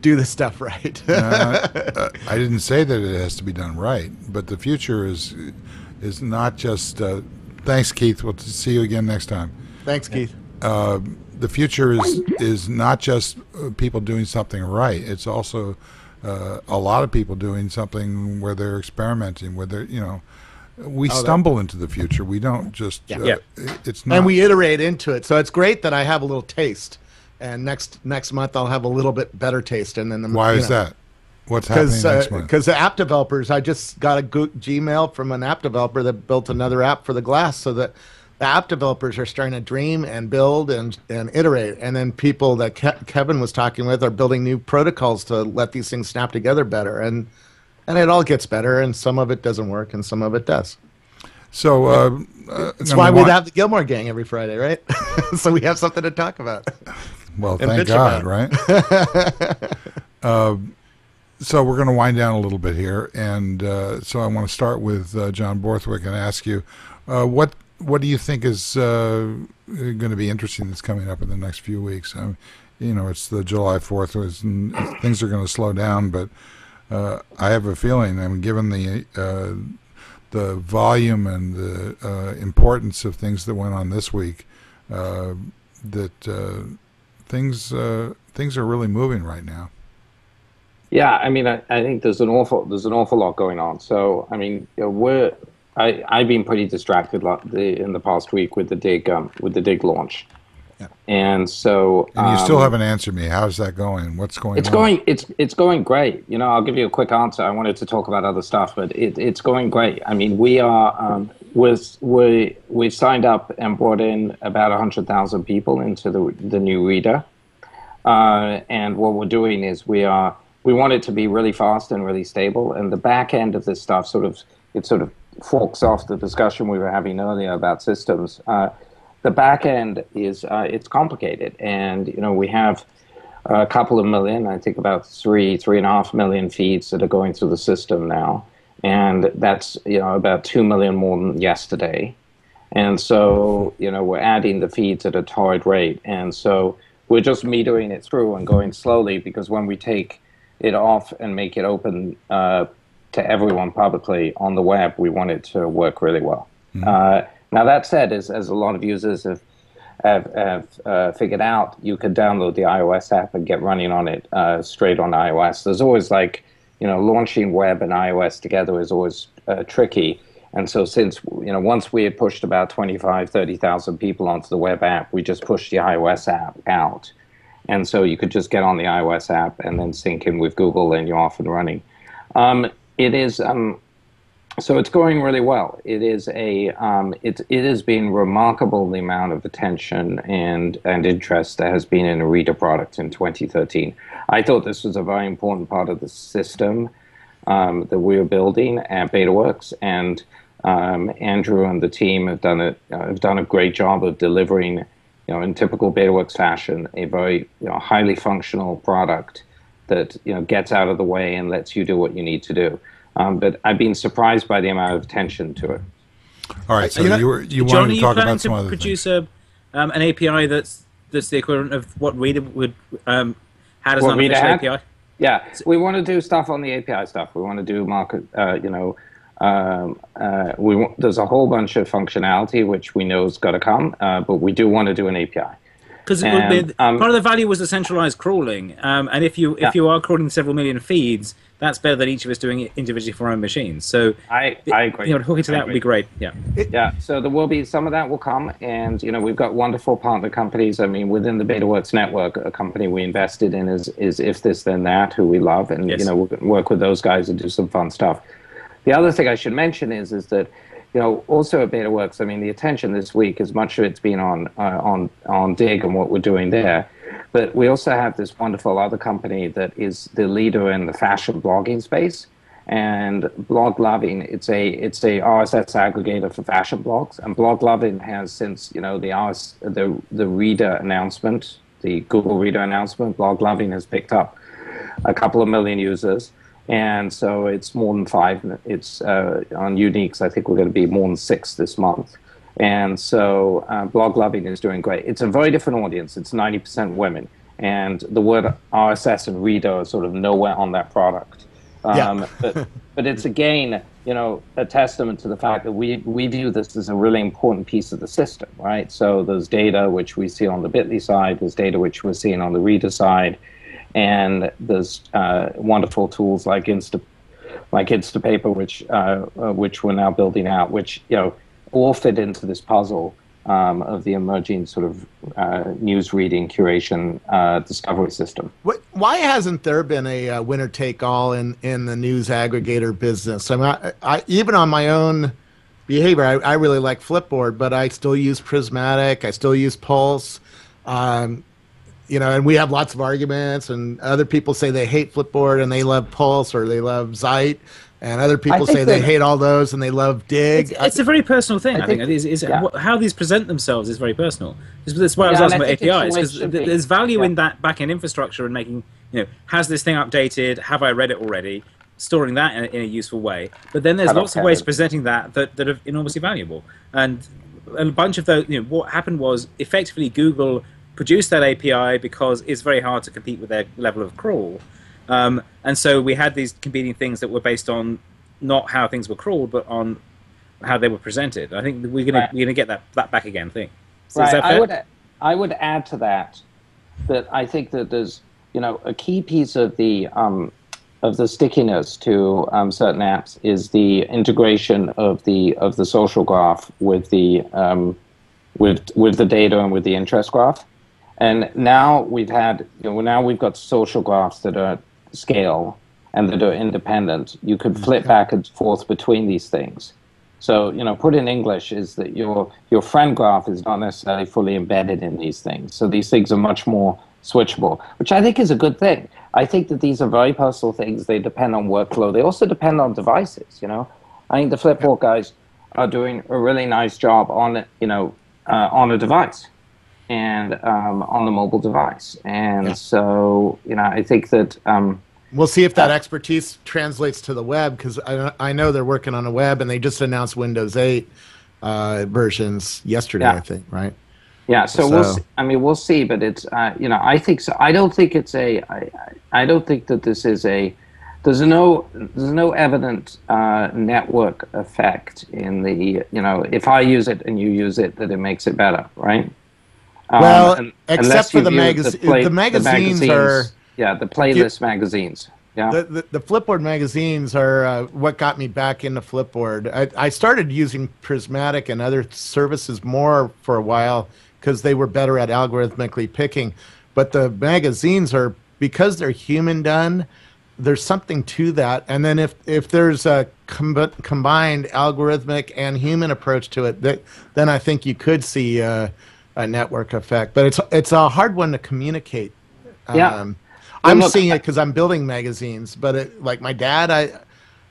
do the stuff right. Uh, uh, I didn't say that it has to be done right, but the future is is not just. Uh, thanks, Keith. We'll see you again next time. Thanks, Keith. Uh, the future is is not just uh, people doing something right. It's also uh, a lot of people doing something where they're experimenting, where they're you know. We Oh, that- stumble into the future. We don't just. Yeah. Uh, Yeah. it- It's not. And we iterate into it, so it's great that I have a little taste, and next next month I'll have a little bit better taste. And then the, Why is know, that? What's happening Because next month? because the app developers, I just got a Gmail from an app developer that built another app for the glass, so that the app developers are starting to dream and build and and iterate, and then people that Ke- Kevin was talking with are building new protocols to let these things snap together better, and and it all gets better, and some of it doesn't work, and some of it does. So uh, uh, That's why we have the Gillmor Gang every Friday, right? so we have something to talk about. Well, thank God, right? uh, so we're going to wind down a little bit here, and uh, so I want to start with uh, John Borthwick and ask you, uh, what what do you think is uh, going to be interesting that's coming up in the next few weeks? Um, you know, it's the July Fourth, and things are going to slow down, but uh, I have a feeling, I mean, given the uh, the volume and the uh, importance of things that went on this week, uh, that uh, things things are really moving right now. Yeah, I mean, I, I think there's an awful there's an awful lot going on. So, I mean, we're I I've been pretty distracted in the past week with the Digg um, with the Digg launch, Yeah. and so And you still um, haven't answered me. How's that going? What's going It's on? going. It's it's going great. You know, I'll give you a quick answer. I wanted to talk about other stuff, but it, it's going great. I mean, we are um, was we we signed up and brought in about hundred thousand people into the the new reader, uh, and what we're doing is we are we want it to be really fast and really stable. And the back end of this stuff sort of it sort of forks off the discussion we were having earlier about systems. Uh, the back end is uh, it's complicated, and you know we have a couple of million, I think about three, three and a half million feeds that are going through the system now. And that's, you know, about two million more than yesterday. And so, you know, we're adding the feeds at a torrid rate. And so we're just metering it through and going slowly because when we take it off and make it open uh, to everyone publicly on the web, we want it to work really well. Uh, now, that said, as, as a lot of users have have, have uh, figured out you could download the iOS app and get running on it uh, straight on iOS. There's always like, you know, launching web and iOS together is always uh, tricky. And so since, you know, once we had pushed about 25, 30,000 people onto the web app, we just pushed the iOS app out. And so you could just get on the iOS app and then sync in with Google and you're off and running. Um, it is, um, so it's going really well. It is a um, it it has been remarkable the amount of attention and and interest that has been in a reader product in 2013. I thought this was a very important part of the system um, that we're building at BetaWorks, and um, Andrew and the team have done it uh, have done a great job of delivering, you know, in typical BetaWorks fashion, a very you know highly functional product that you know gets out of the way and lets you do what you need to do. Um, but I've been surprised by the amount of attention to it. All right, so You know- you were you John, are wanted to you talk planning about some to other produce things. a um, an API that's that's the equivalent of what Reader would um, had as What an Reader unofficial had? API? Yeah, we want to do stuff on the API stuff. We want to do market, uh, you know, um, uh, we want, there's a whole bunch of functionality which we know is got to come, uh, but we do want to do an API. Because And, um, part of the value was the centralized crawling, um, and if you Yeah. if you are crawling several million feeds, that's better than each of us doing it individually for our own machines. So I, I agree. you know, hooking to I that would be great. Yeah. Yeah, so there will be some of that will come, and you know we've got wonderful partner companies. I mean, within the BetaWorks network, a company we invested in is is If This Then That, who we love, and Yes. you know we'll work with those guys and do some fun stuff. The other thing I should mention is is that you know also at BetaWorks, I mean the attention this week, as much of it's been on uh, on on Digg and what we're doing there, but we also have this wonderful other company that is the leader in the fashion blogging space. And Bloglovin it's a it's a rss aggregator for fashion blogs. And Bloglovin has since you know the RS, the the reader announcement the google reader announcement Bloglovin has picked up a couple of million users and so it's more than five it's uh, on uniques i think we're going to be more than six this month. And so uh, Bloglovin is doing great. It's a very different audience. It's 90% women. And the word rss and reader are sort of nowhere on that product. Yeah. um, but but it's again, you know, a testament to the fact that we we view this as a really important piece of the system, right? So there's data which we see on the Bitly side, there's data which we're seeing on the reader side, and there's uh, wonderful tools like Insta like Instapaper, which uh, uh, which we're now building out, which you know all fit into this puzzle um, of the emerging sort of uh, news reading curation uh, discovery system. What, why hasn't there been a uh, winner take all in, in the news aggregator business? I mean, I, even on my own behavior, I, I really like Flipboard, but I still use Prismatic. I still use Pulse. Um, you know, and we have lots of arguments, and other people say they hate Flipboard and they love Pulse or they love Zite and other people say they hate all those and they love Digg. It's, it's a very personal thing. I, I think, think. Is, is yeah. how these present themselves is very personal. That's why I was yeah, asking about APIs because there's value yeah. in that backend infrastructure and making you know has this thing updated? Have I read it already? Storing that in a, in a useful way. But then there's lots of ways of presenting that, that that are enormously valuable. And a bunch of those. You know, what happened was effectively Google produced that API because it's very hard to compete with their level of crawl. Um, and so we had these competing things that were based on not how things were crawled, but on how they were presented. I think we're gonna right. we're gonna get that that back again. thing. So right. I would I would add to that that I think that there's you know a key piece of the um, of the stickiness to um, certain apps is the integration of the of the social graph with the um, with with the data and with the interest graph. And now we've had you know now we've got social graphs that are scale and that are independent. You could flip back and forth between these things. So, you know, put in English is that your your friend graph is not necessarily fully embedded in these things. So these things are much more switchable, which I think is a good thing. I think that these are very personal things. They depend on workflow. They also depend on devices. You know, I think the Flipboard guys are doing a really nice job on you know uh, on a device and um, on the mobile device. And yeah. so, you know, I think that. Um, We'll see if that uh, expertise translates to the web because I, I know they're working on a web and they just announced Windows 8 uh, versions yesterday, yeah. I think, right? Yeah, so, so, we'll. See, I mean, we'll see, but it's uh, you know, I think so. I don't think it's a. I, I don't think that this is a. There's no there's no evident uh, network effect in the you know if I use it and you use it that it makes it better, right? Um, well, and, except for the, magaz- the, play, the, magazines, the magazines are yeah, the playlist magazines. Yeah. The, the, the, Flipboard magazines are uh, what got me back into Flipboard. I, I started using Prismatic and other services more for a while because they were better at algorithmically picking. But the magazines are, because they're human done, there's something to that. And then if, if there's a com- combined algorithmic and human approach to it, that, then I think you could see uh, a network effect. But it's, it's a hard one to communicate. Yeah. Um, I'm look, seeing it because I'm building magazines, but it, like my dad, I,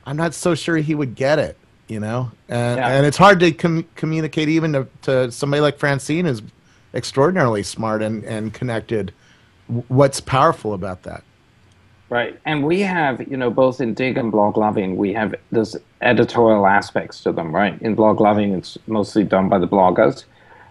I'm not so sure he would get it, you know, and yeah. and it's hard to com- communicate even to, to somebody like Francine is extraordinarily smart and and connected. What's powerful about that? Right, and we have, you know, both in Digg and Bloglovin, we have there's editorial aspects to them, right? In Bloglovin, it's mostly done by the bloggers,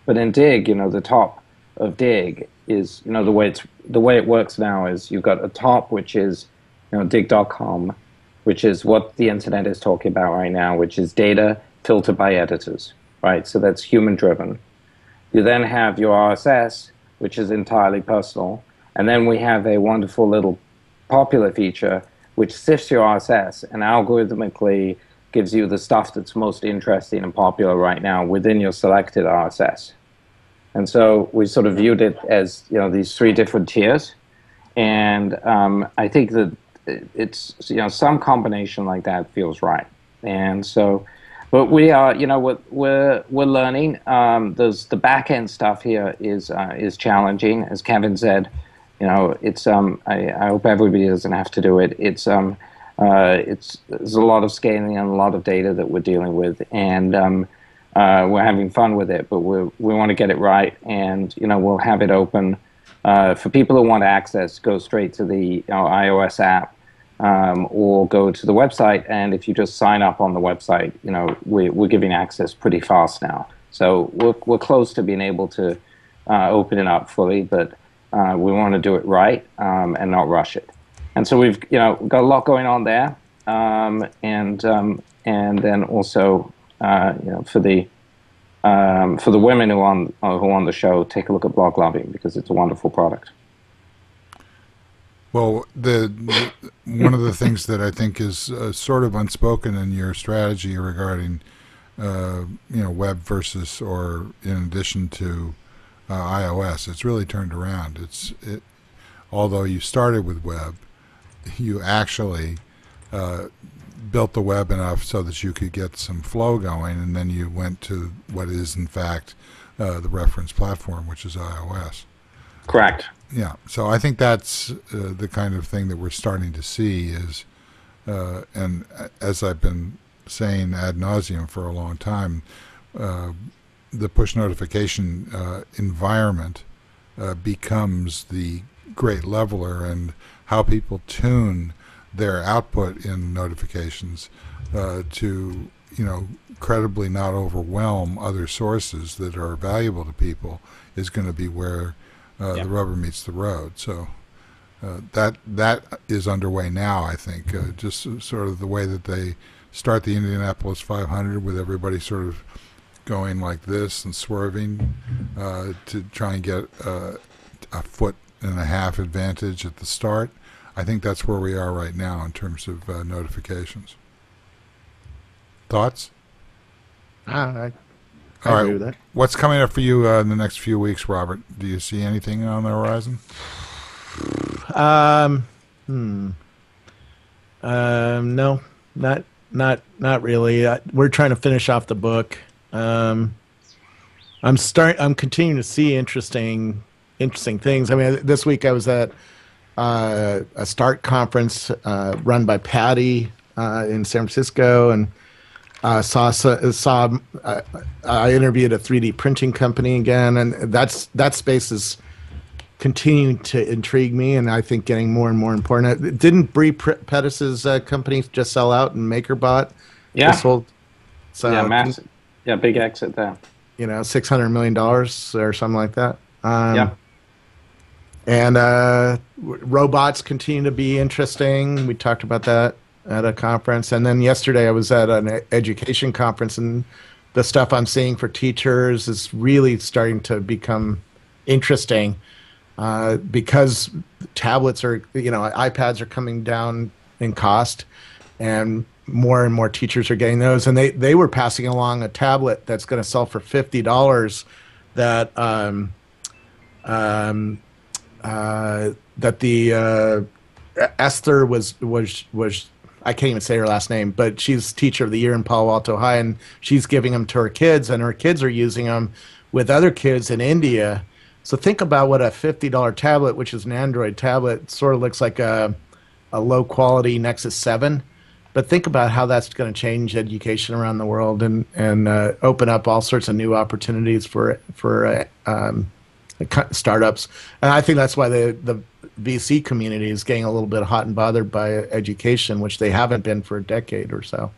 but in Digg, you know, the top of Digg is you know the way it's the way it works now is you've got a top which is you know digg.com which is what the internet is talking about right now which is data filtered by editors right? So that's human driven. You then have your rss which is entirely personal. And then we have a wonderful little popular feature which sifts your rss and algorithmically gives you the stuff that's most interesting and popular right now within your selected rss and so we sort of viewed it as you know these three different tiers, and um, I think that it's you know some combination like that feels right. And so, but we are you know we're we're, we're learning. Um, there's the back end stuff here is uh, is challenging, as Kevin said. You know, it's um I, I hope everybody doesn't have to do it. It's um uh, it's there's a lot of scaling and a lot of data that we're dealing with, and um, uh, we're having fun with it, but we we want to get it right, and you know we'll have it open uh, for people who want access. Go straight to the iOS app um, or go to the website, and if you just sign up on the website, you know we, we're giving access pretty fast now. So we're we're close to being able to uh, open it up fully, but uh, we want to do it right um, and not rush it. And so we've you know got a lot going on there, um, and um, and then also uh, you know, for the um, for the women who are on uh, who on the show, take a look at Bloglovin because it's a wonderful product. Well, the, the one of the things that I think is uh, sort of unspoken in your strategy regarding uh, you know, web versus or in addition to uh, iOS. It's really turned around. It's it, although you started with web, you actually uh, built the web enough so that you could get some flow going, and then you went to what is in fact uh, the reference platform, which is iOS. Correct. Yeah, so I think that's uh, the kind of thing that we're starting to see is, uh, and as I've been saying ad nauseum for a long time, uh, the push notification uh, environment uh, becomes the great leveler, and how people tune their output in notifications uh, to, you know, credibly not overwhelm other sources that are valuable to people is going to be where uh, Yeah. the rubber meets the road. So uh, that that is underway now. I think uh, just sort of the way that they start the Indianapolis 500 with everybody sort of going like this and swerving uh, to try and get uh, a foot and a half advantage at the start. I think that's where we are right now in terms of uh, notifications. Thoughts? Ah, I, I All right. What's coming up for you uh, in the next few weeks, Robert? Do you see anything on the horizon? Um, hmm. Um, no, not not not really. Uh, we're trying to finish off the book. Um, I'm start. I'm continuing to see interesting interesting things. I mean, this week I was at uh, a Start conference uh, run by Patty uh, in San Francisco, and uh, saw saw uh, I interviewed a 3D printing company again, and that's that space is continuing to intrigue me, and I think getting more and more important. Didn't Bre Pettis's uh, company just sell out and MakerBot? Yeah. sold, so yeah, massive. Yeah, big exit there. you know, six hundred million dollars or something like that. Um, Yeah. And uh, robots continue to be interesting. We talked about that at a conference, and then yesterday I was at an education conference, and the stuff I'm seeing for teachers is really starting to become interesting uh, because tablets are, you know, iPads are coming down in cost, and more and more teachers are getting those. And they they were passing along a tablet that's going to sell for fifty dollars. That um, um, uh, that the uh, Esther was was was I can't even say her last name, but she's teacher of the year in Palo Alto High, and she's giving them to her kids, and her kids are using them with other kids in India. So think about what a fifty dollar tablet, which is an Android tablet, sort of looks like a a low quality Nexus Seven. But think about how that's going to change education around the world and and uh, open up all sorts of new opportunities for for uh, um, startups. And I think that's why the the VC community is getting a little bit hot and bothered by education, which they haven't been for a decade or so.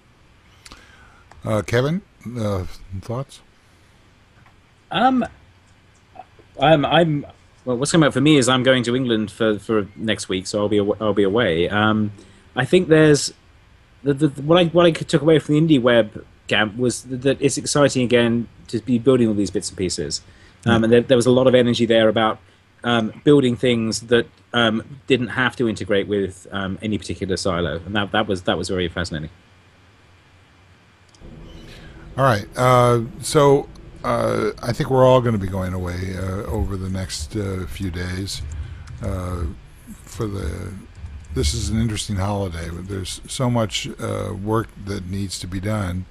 Uh, Kevin, uh, thoughts? Um, I'm, I'm. Well, what's coming up for me is I'm going to England for, for next week, so I'll be aw- I'll be away. Um, I think there's the, the, what I what I took away from the indie web camp was that it's exciting again to be building all these bits and pieces, um, and there, there was a lot of energy there about um, building things that um, didn't have to integrate with um, any particular silo, and that that was that was very fascinating. All right. Uh, so uh, I think we're all going to be going away uh, over the next uh, few days. Uh, for the this is an interesting holiday. There's so much uh, work that needs to be done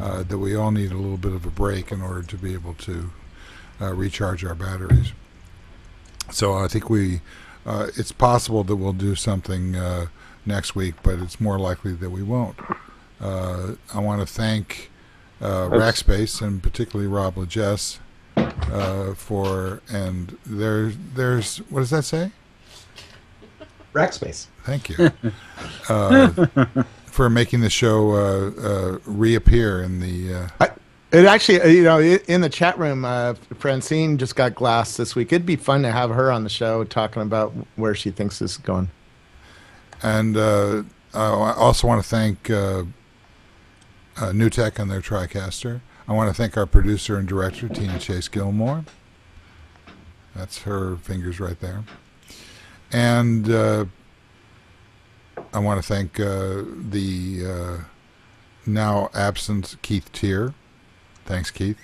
uh, that we all need a little bit of a break in order to be able to recharge our batteries. So I think we uh, it's possible that we'll do something uh, next week, but it's more likely that we won't. Uh, I want to thank uh, Rackspace and particularly Rob La Gesse uh, for and there's there's what does that say? Rackspace. Thank you uh, for making the show uh, uh, reappear in the. Uh, It actually, uh, you know, in the chat room, uh, Francine just got glass this week. It'd be fun to have her on the show talking about where she thinks this is going. and uh, I also want to thank uh, uh, NewTek and their TriCaster. I want to thank our producer and director, Tina Chase Gillmor. That's her fingers right there. And uh, I want to thank uh, the uh, now absent Keith Teare Thanks, Keith.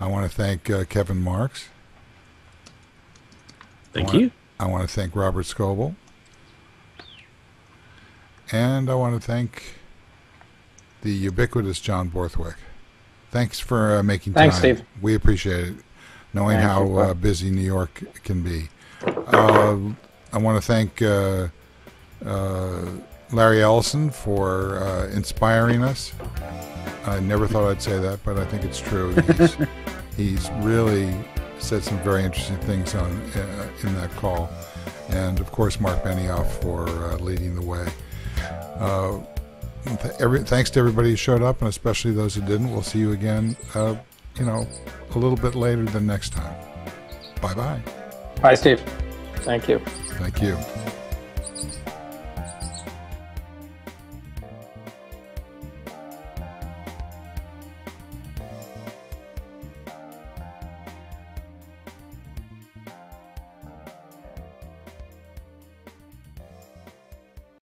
I want to thank uh, Kevin Marks. Thank want- you. I want to thank Robert Scoble. And I want to thank the ubiquitous John Borthwick. Thanks for uh, making Thanks, time. Steve. We appreciate it, knowing Thank how uh, busy New York can be. Uh, I want to thank uh, uh, Larry Ellison for uh, inspiring us. I never thought I'd say that, but I think it's true. He's, he's really said some very interesting things on uh, in that call, and of course Marc Benioff for uh, leading the way. Uh, th- every, thanks to everybody who showed up, and especially those who didn't. We'll see you again, uh, you know, a little bit later than next time. Bye bye. Bye, Steve. Thank you. Thank you.